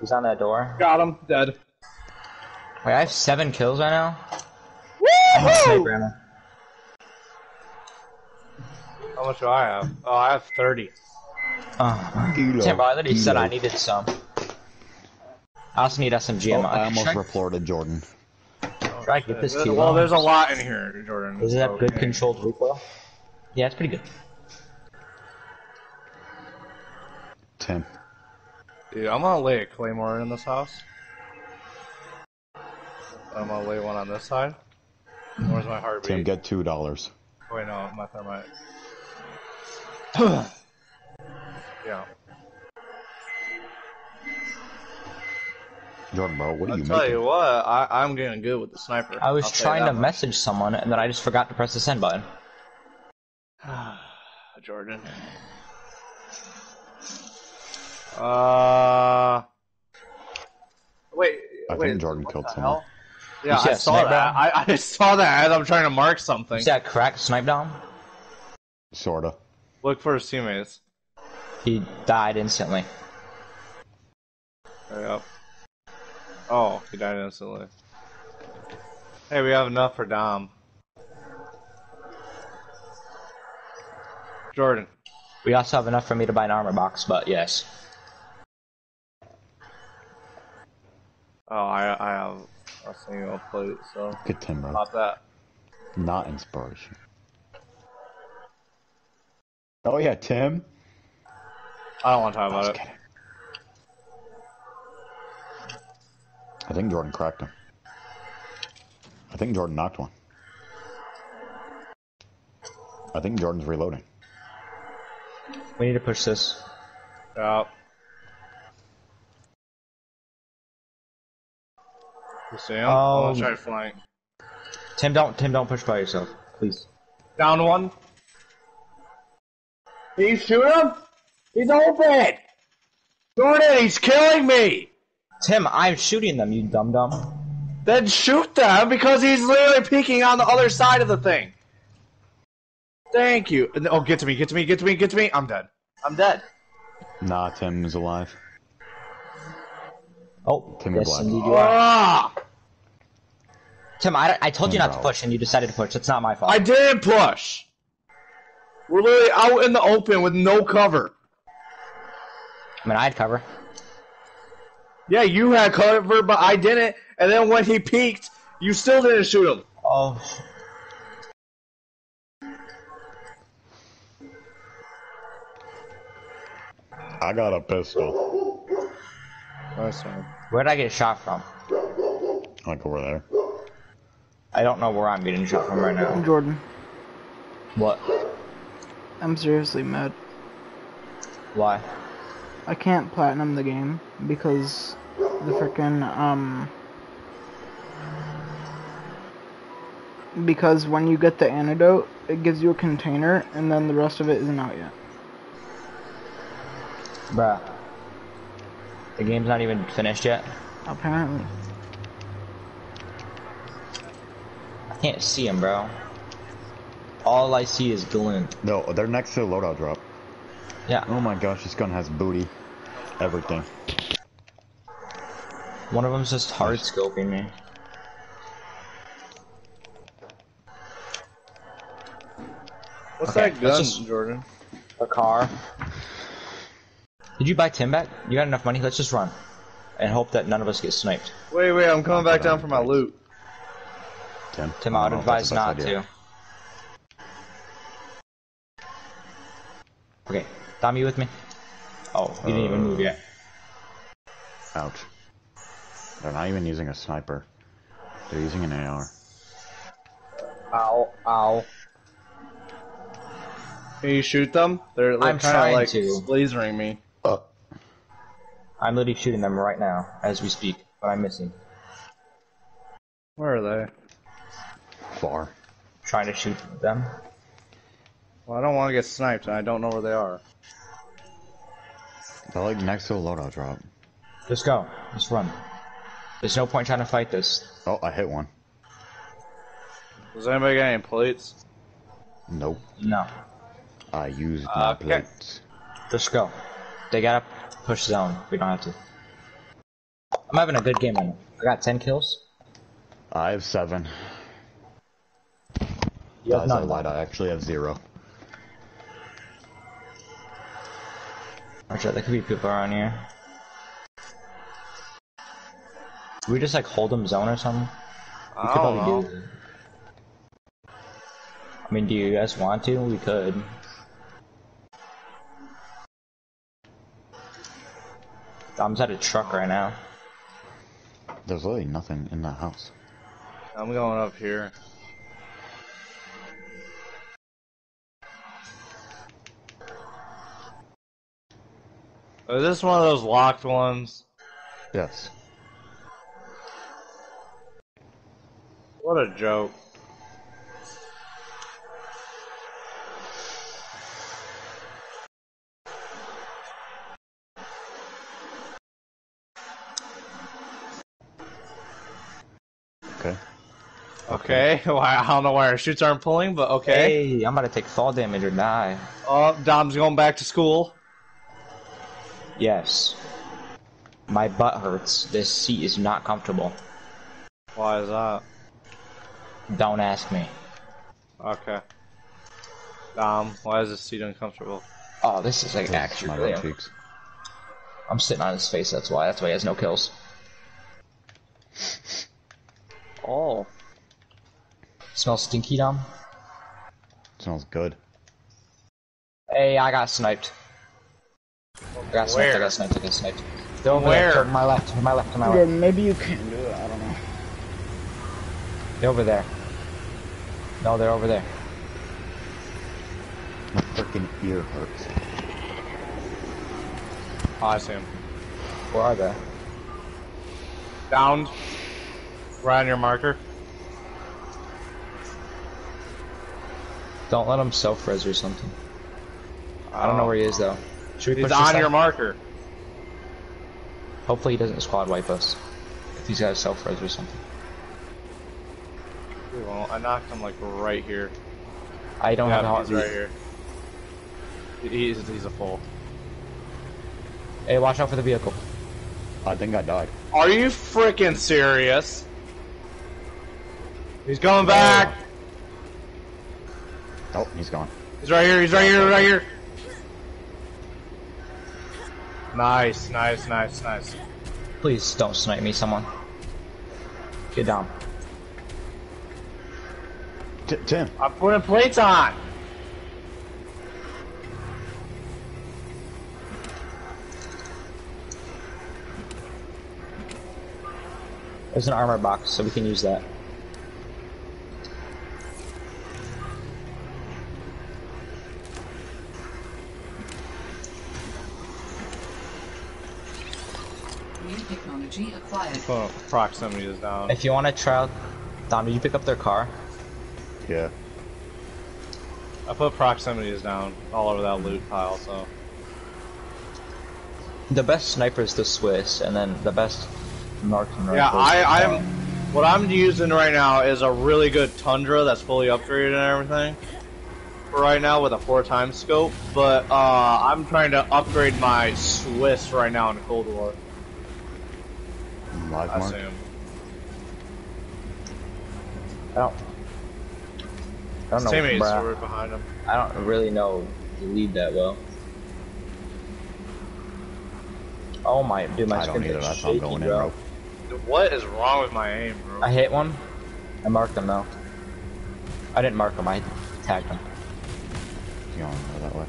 He's on that door. Got him. Dead. Wait, I have seven kills right now. I Woo! How much do I have? Oh, I have 30. Uh, Kilo, Tim, I literally said kilo. I needed some. I also need SMG Oh. I almost Should I- reported Jordan. should I get this There- to you? well, there's a lot in here, Jordan. Does it have good controlled recoil? Yeah, it's pretty good. Tim. Dude, I'm gonna lay a claymore in this house. I'm gonna lay one on this side. Where's my heartbeat? Tim, get two dollars. Wait, no, my thermite. [COUGHS] yeah. Jordan, bro, what are I'll you tell making? you what, I, I'm getting good with the sniper. I was I'll trying to much. message someone and then I just forgot to press the send button. Jordan. Uh. Wait. I wait. think Jordan killed someone. Yeah, I saw that. I, I just [LAUGHS] saw that as I'm trying to mark something. You see that crack snipe down? Sorta. Look for his teammates. He died instantly. Yep. Oh, he died instantly. Hey, we have enough for Dom. Jordan. We also have enough for me to buy an armor box, but yes. Oh, I I have a single plate, so Good Tim, not that. Not inspiration. Oh yeah, Tim. I don't want to talk about it. I think Jordan cracked him. I think Jordan knocked one. I think Jordan's reloading. We need to push this. Yeah. You see him? I'm Oh. gonna try to flank. Tim, don't Tim, don't push by yourself, please. Down one. Can you shoot him? He's open! Jordan, he's killing me! Tim, I'm shooting them, you dum dum. Then shoot them because he's literally peeking on the other side of the thing. Thank you. Oh, get to me, get to me, get to me, get to me. I'm dead. I'm dead. Nah, Tim is alive. Oh, Tim yes, is alive. you are. Ah! Tim, I, I told you Tim, not to push, and you decided to push. It's not my fault. I didn't push. We're literally out in the open with no cover. I mean, I had cover. Yeah, you had cover, but I didn't. And then when he peeked, you still didn't shoot him. Oh, I got a pistol. Nice where'd I get shot from? Like over there. I don't know where I'm getting shot from right now. Jordan, What? I'm seriously mad. Why? I can't platinum the game because the frickin' um because when you get the antidote, it gives you a container and then the rest of it isn't out yet. Bruh. The game's not even finished yet. Apparently. I can't see him, bro. All I see is glint. No, they're next to the loadout drop. Yeah. Oh my gosh, this gun has booty. Everything. One of them's just hard scoping me. What's Okay, that gun, just- Jordan? A car. Did you buy Tim back? You got enough money? Let's just run. And hope that none of us get sniped. Wait, wait, I'm coming back down for my loot. Tim. Tim, I I would don't know if that's advise not idea. to. Okay, Dom, you with me? Oh, you didn't even move yet. Uh, ouch. They're not even using a sniper. They're using an AR. Ow, ow. Can you shoot them? They're, they're kind of like to. lasering me. I'm literally shooting them right now as we speak, but I'm missing. Where are they? far. Trying to shoot them. Well, I don't want to get sniped, and I don't know where they are. They're like next to a loadout drop. Just go. Just run. There's no point trying to fight this. Oh, I hit one. Does anybody got any plates? Nope. No. I used Uh, my okay. plates. Just go. They gotta push zone. We don't have to. I'm having a good game right now. I got 10 kills. I have seven. You have Guys, I lied. I actually have zero. Watch out, there could be people around here. Do we just like hold them zone or something? We I could don't probably know. do I mean, do you guys want to? We could. Dom's at a truck right now. There's literally nothing in that house. I'm going up here. Is this one of those locked ones? Yes. What a joke. Okay, [LAUGHS] well, I don't know why our shoots aren't pulling, but okay. Hey, I'm about to take fall damage or die. Oh, Dom's going back to school. Yes. My butt hurts. This seat is not comfortable. Why is that? Don't ask me. Okay. Dom, why is this seat uncomfortable? Oh, this is like actually. my butt cheeks. I'm sitting on his face. That's why. That's why he has no kills. Oh. Smells stinky, Dom. Smells good. Hey, I got sniped. I got sniped. I got sniped. I got sniped. They're over Where? there. To my left. To my left. To my Yeah, left. maybe you can do it. I don't know. They're over there. No, they're over there. My freaking ear hurts. I see him. Where are they? Downed. Right on your marker. Don't let him self res or something. I don't know where he is though. Should we He's push on this your out? marker. Hopefully he doesn't squad wipe us. If he's got a self res or something. He won't. I knocked him like right here. I don't yeah, have a he's right here. He's, he's a full. Hey, watch out for the vehicle. I think I died. Are you freaking serious? He's coming back. Oh, he's gone. He's right here. He's right here. Right here. Nice, nice, nice, nice. Please don't snipe me, someone. Get down. T Tim. I'm putting plates on. There's an armor box, so we can use that. New technology acquired. Put proximity is down. If you want to try out... Dom, did you pick up their car? Yeah. I put proximity is down all over that loot pile. So The best sniper is the Swiss, and then the best marksman yeah, I I'm what I'm using right now is a really good Tundra that's fully upgraded and everything. For right now with a four times scope, but uh, I'm trying to upgrade my Swiss right now in Cold War. Live I mark. see him. I don't... I don't His know, teammates bruh. are right behind him. I don't really know the lead that well. Oh my, dude, my I don't screen either. is That's why I'm shaky, going in, bro. bro. Dude, What is wrong with my aim, bro? I hit one. I marked him though. I didn't mark him. I tagged him. You don't go that way.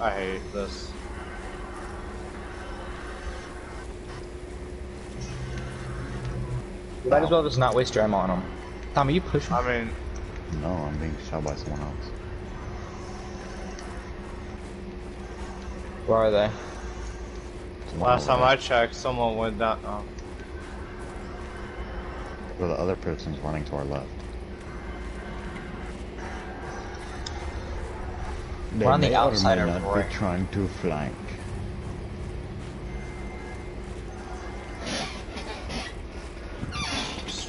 I hate this. You might as well just not waste your ammo on him. Tommy, you push me. I mean, No, I'm being shot by someone else. Where are they? Someone last over time I checked, someone went down. Oh. there. Well, the other person's running to our left. They We're on the outside of not Roy. be trying to flank.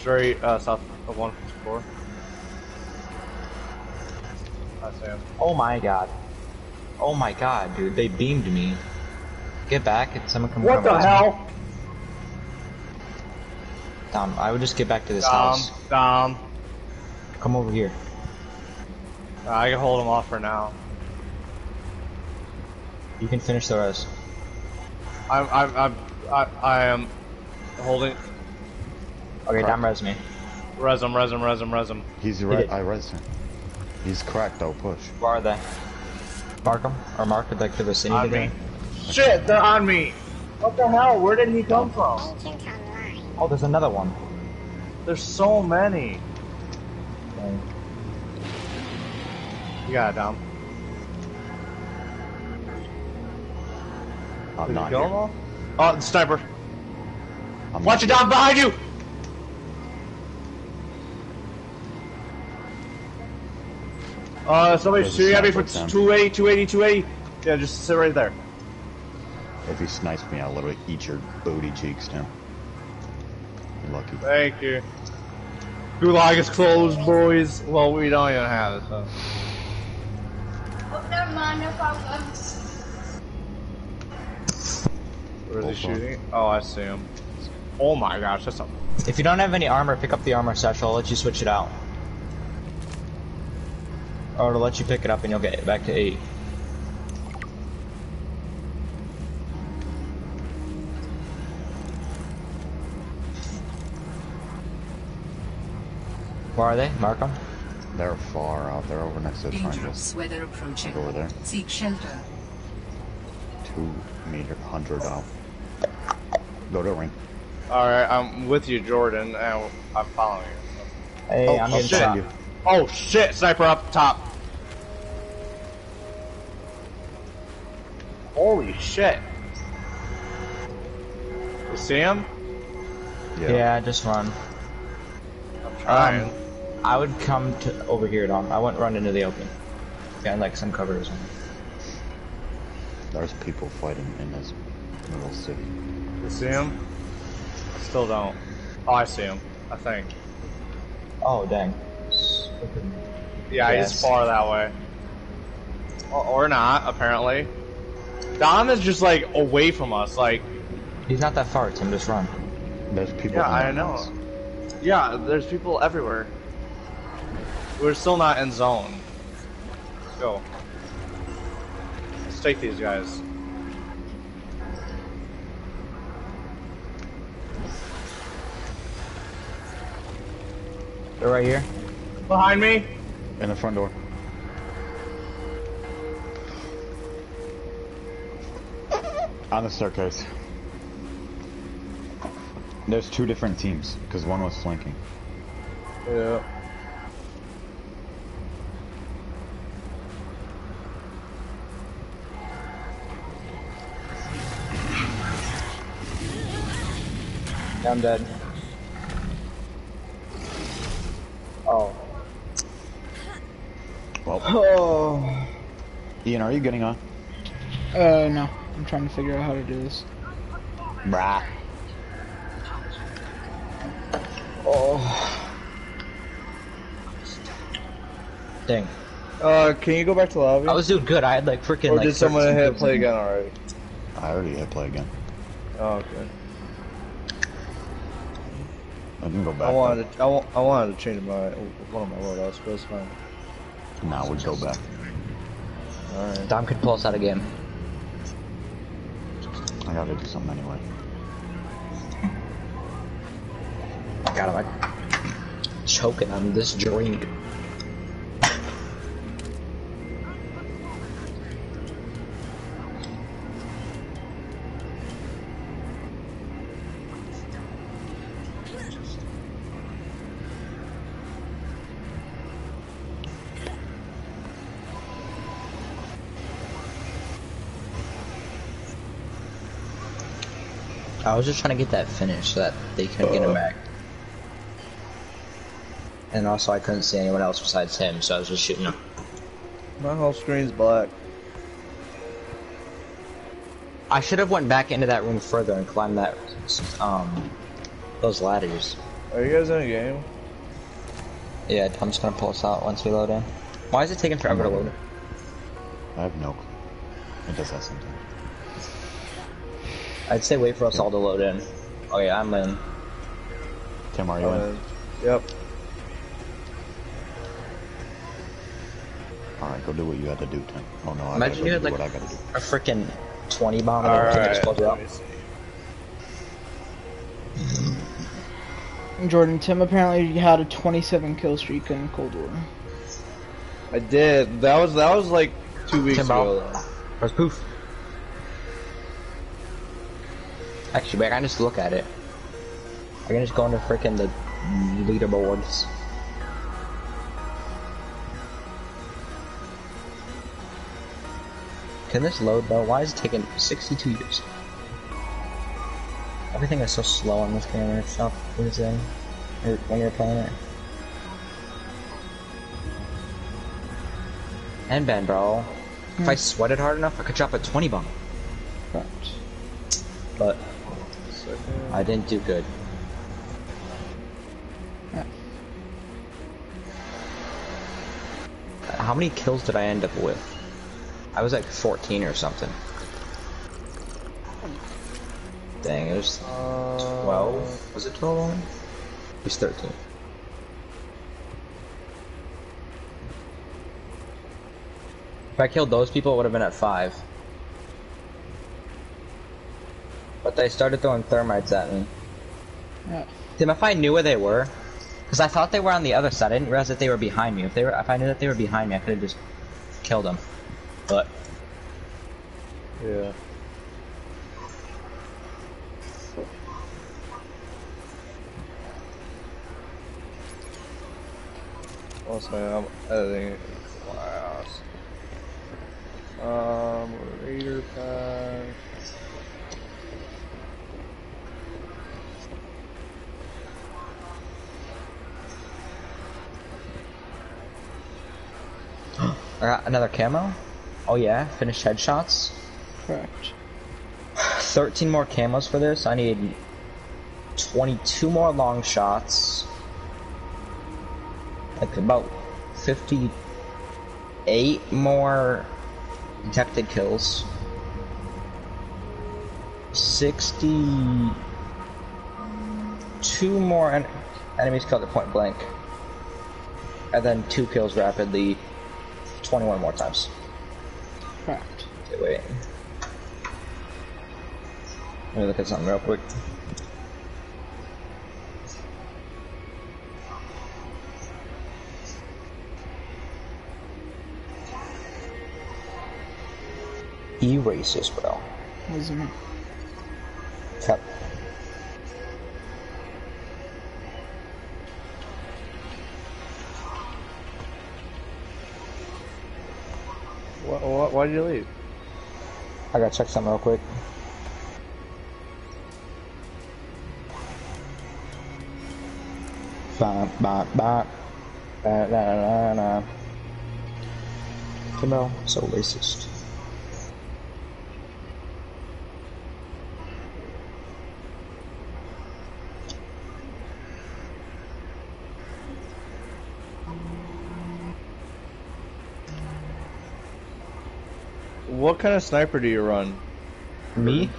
Straight uh, south of 154. I see him. Oh my god. Oh my god, dude. They beamed me. Get back. If someone come What the cover us. hell? Tom, I would just get back to this Dom, house. Dom. Come over here. Uh, I can hold him off for now. You can finish the rest. I'm, I'm, I'm, I, I am holding. Okay, Dom res me. Res him, res him, res him, res him. He's right. I res him. He's cracked. though. push. Where are they? Mark them? Or mark like the vicinity On me. Shit, they're on me. What the hell? Where did he come from? Oh, there's another one. There's so many. You got it, Dom. I'm Did you not kill here. them all? Oh, the sniper. I'm Watch it not down behind you! Uh, somebody's There's a shooting at me for sniper, Sam. 280, 280, 280. Yeah, just sit right there. If he snipes me, I'll literally eat your booty cheeks, Tim. You're lucky. Thank you. Gulag is closed, boys. Well, we don't even have it, so. Oh, never mind, no problem. Where is he shooting? Oh, I see him. Oh my gosh, that's a. If you don't have any armor, pick up the armor satchel. I'll let you switch it out. Or to let you pick it up and you'll get it back to 8. Where are they? Mark them? They're far out. They're over next to the triangle. Dangerous weather approaching. Over there. Seek shelter. Two meter, hundred out. Go to the ring. Alright, I'm with you, Jordan, and I'm following you. Hey, oh, I'm oh, getting shit. shot. Oh shit, sniper up top. Holy shit. You see him? Yeah, yeah just run. I'm trying. Um, I would come to over here, Dom. I wouldn't run into the open. Got like some cover or something. There's people fighting in this little city. You see him? I Still don't. Oh, I see him. I think. Oh, dang. Yeah, Yes. he's far that way. Or, or not, apparently. Don is just like away from us, like. He's not that far, Tim. Just run. There's people. Yeah, I that know. house. Yeah, there's people everywhere. We're still not in zone. Go. Let's take these guys. They're right here. Behind me. In the front door. On the staircase. There's two different teams, because one was flanking. Yeah. I'm dead. Oh. Well, Oh. Ian, are you getting on? Uh, no. I'm trying to figure out how to do this. Brah. Oh. Dang. Uh, can you go back to the lobby? I was doing good. I had like freaking. Or like, did someone 13 hit kills play again already? I already hit play again. Oh, okay. I can go back. I wanted to, I, I wanted to change my one of my loadouts, but it's fine. Now we go back. Alright. Dom could pull us out again. I gotta do something anyway. Got him. I'm choking on this drink. I was just trying to get that finished so that they couldn't get him back. And also I couldn't see anyone else besides him, so I was just shooting him. My whole screen's black. I should have went back into that room further and climbed that, um, those ladders. Are you guys in a game? Yeah, I'm just gonna pull us out once we load in. Why is it taking forever to load in? I have no clue. It does that sometimes. I'd say wait for us all to load in. Oh yeah, I'm in. Tim, are you Uh, in? yep. Alright, go do what you had to do, Tim. Oh no, I Imagine you gotta had go like do what I gotta do. a freaking 20 bomb and All everything right, explodes out. let me see. Jordan, Tim apparently had a 27 kill streak in Cold War. I did. That was that was like two weeks Timbo. ago. Though. Press poof. Actually, wait, I can just look at it. I can just go into freaking the leaderboards. Can this load though? Why is it taking 62 years? Everything is so slow on this game it's not when it's in, or when you're playing it. And Ben, bro. If I hmm. sweated hard enough, I could drop a 20 bomb. Right. But I didn't do good. Yeah. How many kills did I end up with? I was like 14 or something. Dang, it was 12. Was it 12 only? It was 13. If I killed those people, it would have been at 5. But they started throwing thermites at me. Yeah. Tim, if I knew where they were, because I thought they were on the other side, I didn't realize that they were behind me. If they were, if I knew that they were behind me, I could have just killed them. But Yeah. Also, I'm editing class. Um, reader pack. I got uh, another camo. Oh yeah, finished headshots. Correct. 13 more camos for this. I need 22 more long shots. Like about 58 more detected kills. 62 more en enemies killed at point blank. And then two kills rapidly 21 more times. Correct. Okay, wait. Let me look at something real quick. E racist, bro. Wasn't it? Yep. What, why did you leave? I gotta check something real quick. Bop, bop, bop. Ba, da, da, da, da. Kimbo, so racist. What kind of sniper do you run? Me?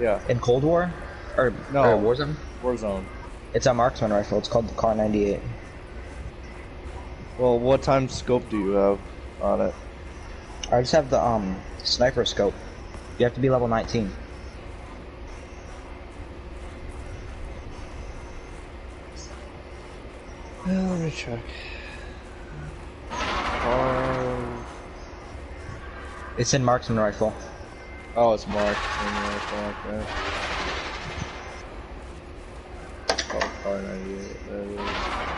Yeah. In Cold War? Or, No. or Warzone? Warzone. It's a marksman rifle. It's called the Kar98. Well, what time scope do you have on it? I just have the um sniper scope. You have to be level 19. Yeah, let me check. It's in marksman rifle. oh, it's marked. Okay. Oh, car 98. There it is.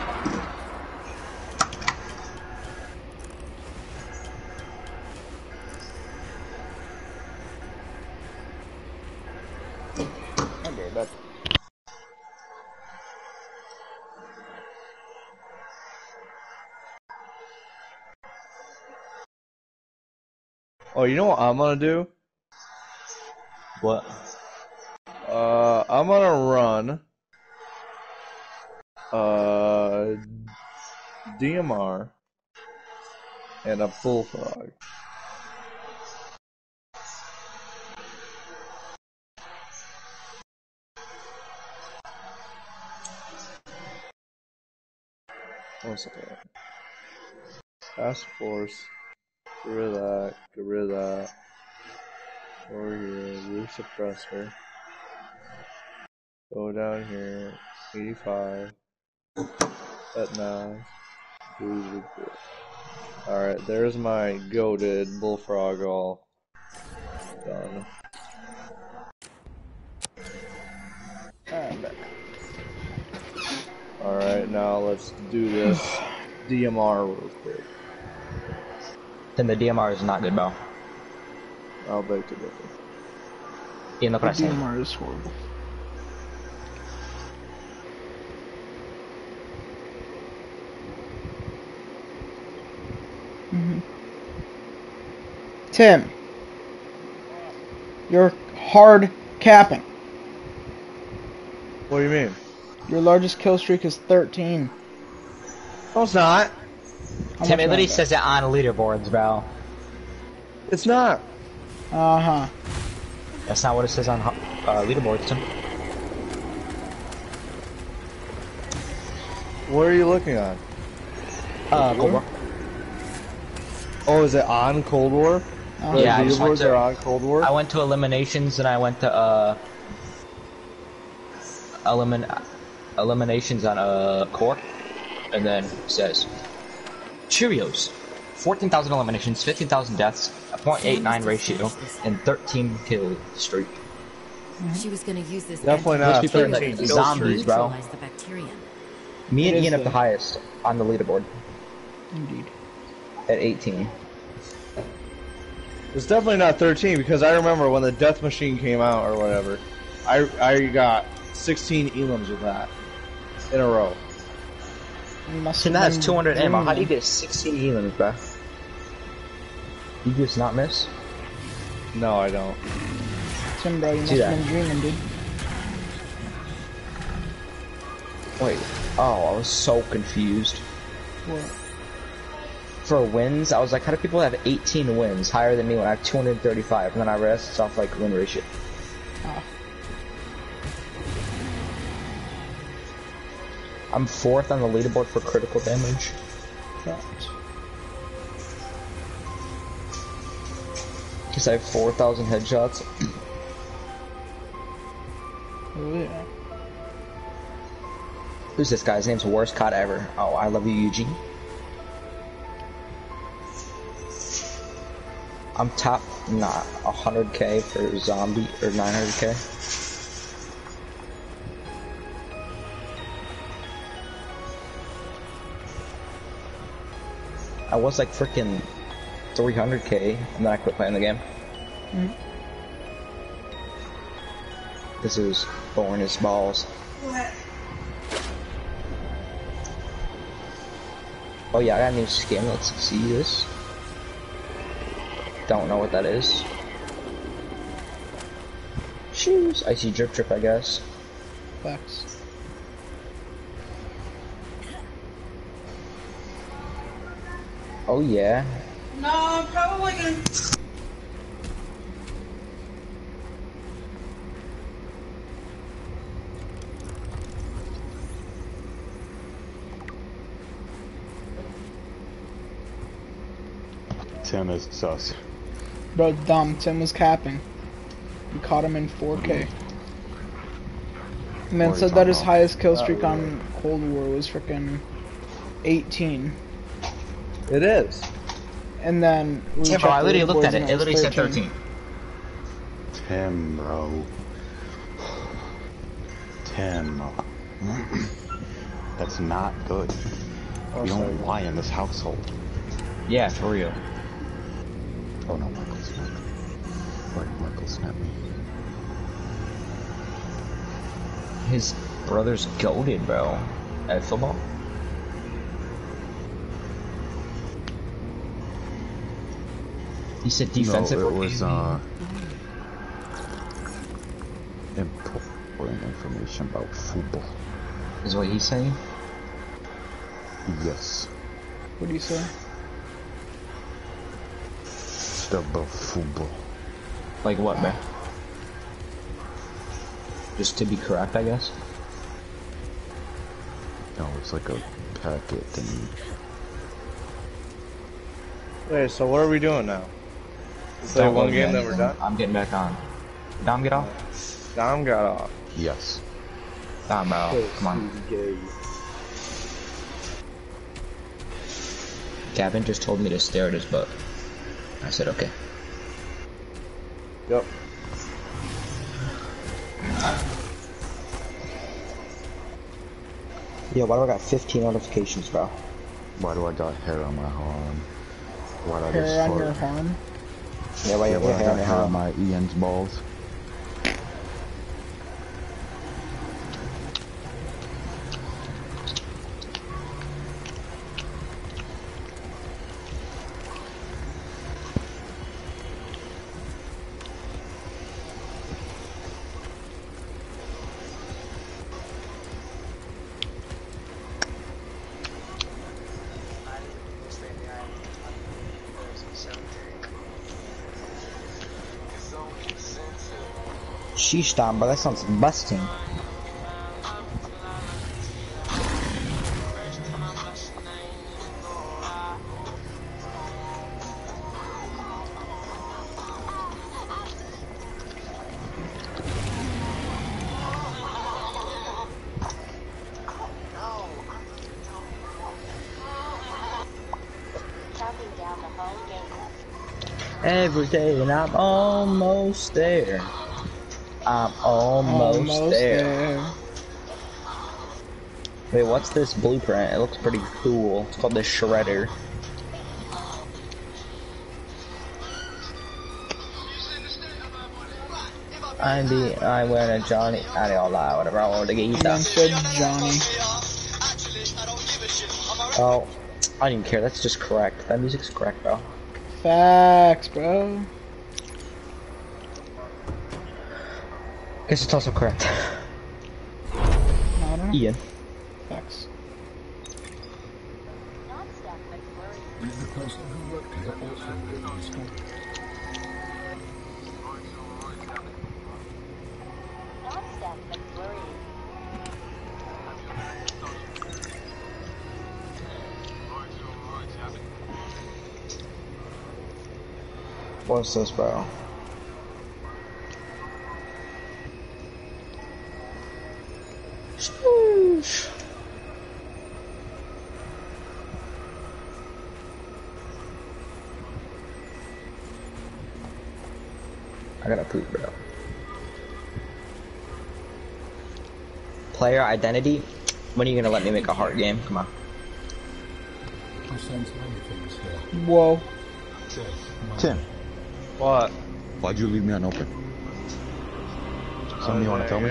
Oh, you know what I'm gonna do? What? Uh, I'm gonna run. Uh, DMR and a bullfrog. One second. Task Force Of that. Over here, roof suppressor. Go down here. 85. at now. Alright, there's my goaded bullfrog all done. Alright, now let's do this DMR real quick. Then the DMR is not good, bro. I'll beg to differ. In the The pressing. DMR is horrible. Mhm. Tim, you're hard capping. What do you mean? Your largest kill streak is 13. No, it's not. How Tim, much it literally longer? says it on leaderboards, bro. It's not. Uh huh. That's not what it says on uh, leaderboards, Tim. What are you looking on? Uh, Cold War. Oh, is it on Cold War? Uh, The Yeah, I just went to- are on Cold War? I went to eliminations and I went to uh elimin eliminations on uh core, and then it says Cheerios, fourteen thousand eliminations, fifteen thousand deaths, a .89 ratio, and thirteen kill streak. She was gonna use this Definitely not Those people are 13 like zombies, bro. neutralize the bacteria. Me and Ian have the- the highest on the leaderboard Indeed. at 18. It's definitely not 13 because I remember when the Death Machine came out or whatever, I I got 16 elims with that in a row. You must So have that's been 200 ammo. How do you dreaming. get 16 elims, bro? You just not miss? No, I don't. Tim, bro, you must have been dreaming, dude. Wait. Oh, I was so confused. What? For wins, I was like, how do people have 18 wins higher than me when I have 235? And then I realized it's off like win ratio. Ah. I'm fourth on the leaderboard for critical damage. Because I have 4,000 headshots. Oh yeah. Who's this guy? His name's worst cod ever. Oh, I love you, Eugene. I'm top, not 100k for zombie, or 900k. I was like freaking 300k, and then I quit playing the game. Mhm. This is boring as balls. Oh yeah, I got a new skin. Let's see this. Don't know what that is. Shoes. Icy drip trip, I guess. Facts. Oh yeah. No, I'm probably gonna. Tim is sus. Bro, dumb. Tim was capping. We caught him in 4K. And then What are you said that his talking highest kill Not streak really. on Cold War was freaking 18. It is. And then we Tim, bro, I literally looked at it. It was literally said 13. Tim, bro. Tim. [CLEARS THROAT] That's not good. Oh, We sorry. don't lie in this household. Yeah, for real. Oh no, Michael snapped me. Right, Michael snapped me. His brother's goaded, bro. At football. He said defensive. No, it was uh important information about football. Is what he's saying. Yes, What do you say? stuff about football. Like what, man? Just to be correct, I guess. No, it's like a packet thing. Wait, so what are we doing now? Is there Don't one game me that we're anything. done? I'm getting back on. Dom, get off. Dom got off. Yes. Dom, bro. Come on. Gavin just told me to stare at his butt. I said okay. Yep. Yo, why do I got 15 notifications, bro? Why do I got hair on my arm? Why do I Hair just on your horn. Yeah, why you Yeah, have why I hair on got your hair on arm? my Ian's balls? Sheesh, Dom, but that sounds busting. Every day, and I'm almost there. I'm almost, Almost there. there. Wait, what's this blueprint? It looks pretty cool. It's called the Shredder. I be I went a Johnny I don't lie, whatever I wanted to get that. said Johnny. Oh, I didn't care. That's just correct. That music's correct, bro. Facts, bro. It's also correct. No, I don't know. Ian. Facts. The person who worked here also made a mistake. What's this, bro? Player identity? When are you gonna let me make a hard game? Come on. I sense many things here. Whoa. Tim, What? why'd you leave me unopened? Something you want to tell me?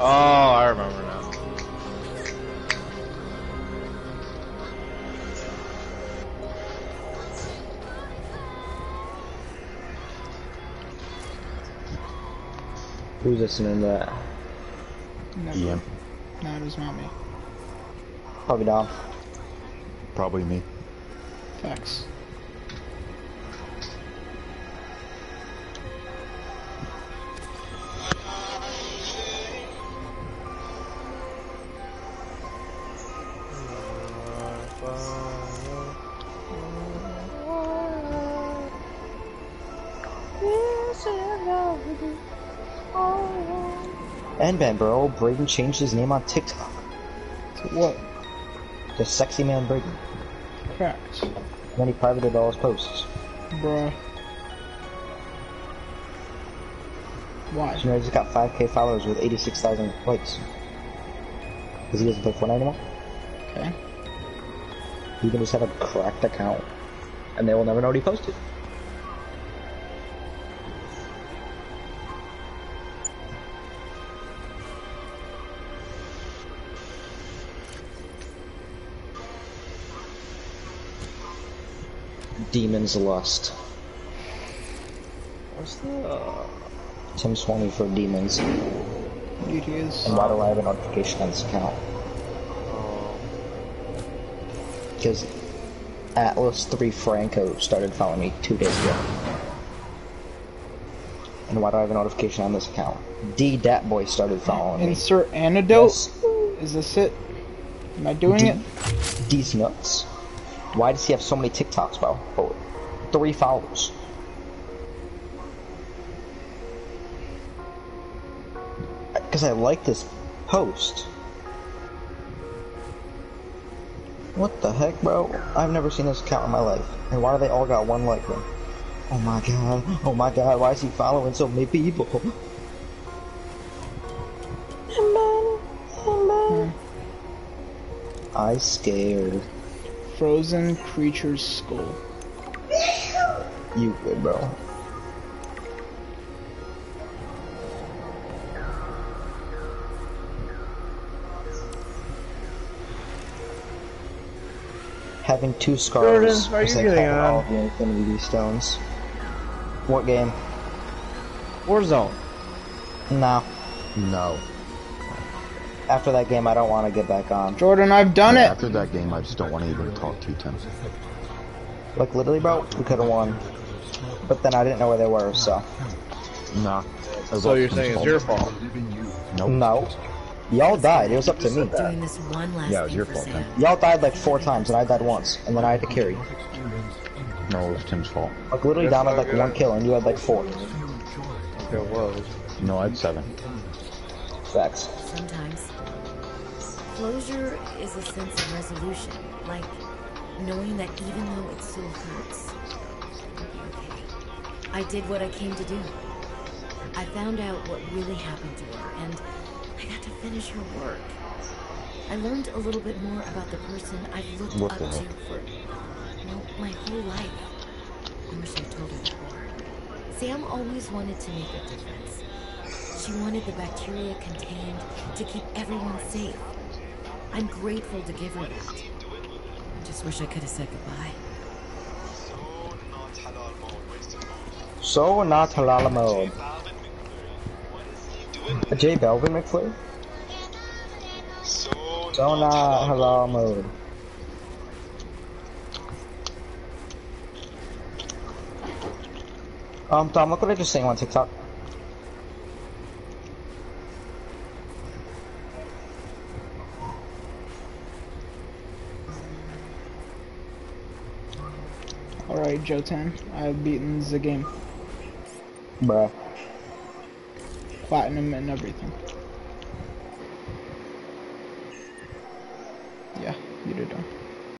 Oh, I remember now. Who's listening to that? Never. Ian, No, it was not me. Probably Dom. probably me. Facts. Ben, bro, Braden changed his name on TikTok. To what? The sexy man Braden. And then he privated all his posts. Bruh. Why? So now he's got 5k followers with 86,000 likes. Because he doesn't play Fortnite anymore. Okay. You can just have a cracked account. And they will never know what he posted. Demon's Lust. What's the? Uh, Tim Swanee for Demons. It is. And why do I have a notification on this account? Oh. Because Atlas 3 Franco started following me two days ago. And why do I have a notification on this account? D Dat Boy started following me. Insert antidote. Is this it? Am I doing D- it? These nuts. Why does he have so many TikToks, bro? Oh, three followers. Because I like this post. What the heck, bro? I've never seen this account in my life. And why do they all got one like them? Oh my god. Oh my god, why is he following so many people? [LAUGHS] I scared. Frozen creature's skull. You good, bro. Having two scars. Jordan, are is you like getting having all of the Infinity Stones. What game? Warzone. No. No. After that game, I don't want to get back on. Jordan, I've done Yeah, it. After that game, I just don't want to even talk to you, Tim. Like, literally, bro, we could have won. But then I didn't know where they were, so. Nah. So you're saying it's your fault? Nope. No. Y'all died. It was up to me. Doing this one last Yeah, it was your fault, Sam. man. Y'all died like four times, and I died once, and then I had to carry. No, it was Tim's fault. Like literally down at like one kill, and you had like four. It was. No, I had seven. Facts. Closure is a sense of resolution. Like knowing that even though it still hurts, okay. I did what I came to do. I found out what really happened to her, and I got to finish her work. I learned a little bit more about the person I've looked What up to for, well, my whole life. I wish I told her more. Sam always wanted to make a difference. She wanted the bacteria contained to keep everyone safe. I'm grateful to give her that. I just wish I could have said goodbye. So not halal mode. A J Belvin McFlurry? So not halal mode. Um, Tom, look what I just saying on TikTok. Alright, Jordan, I have beaten the game. Bruh. Platinum and everything. Yeah, you did done.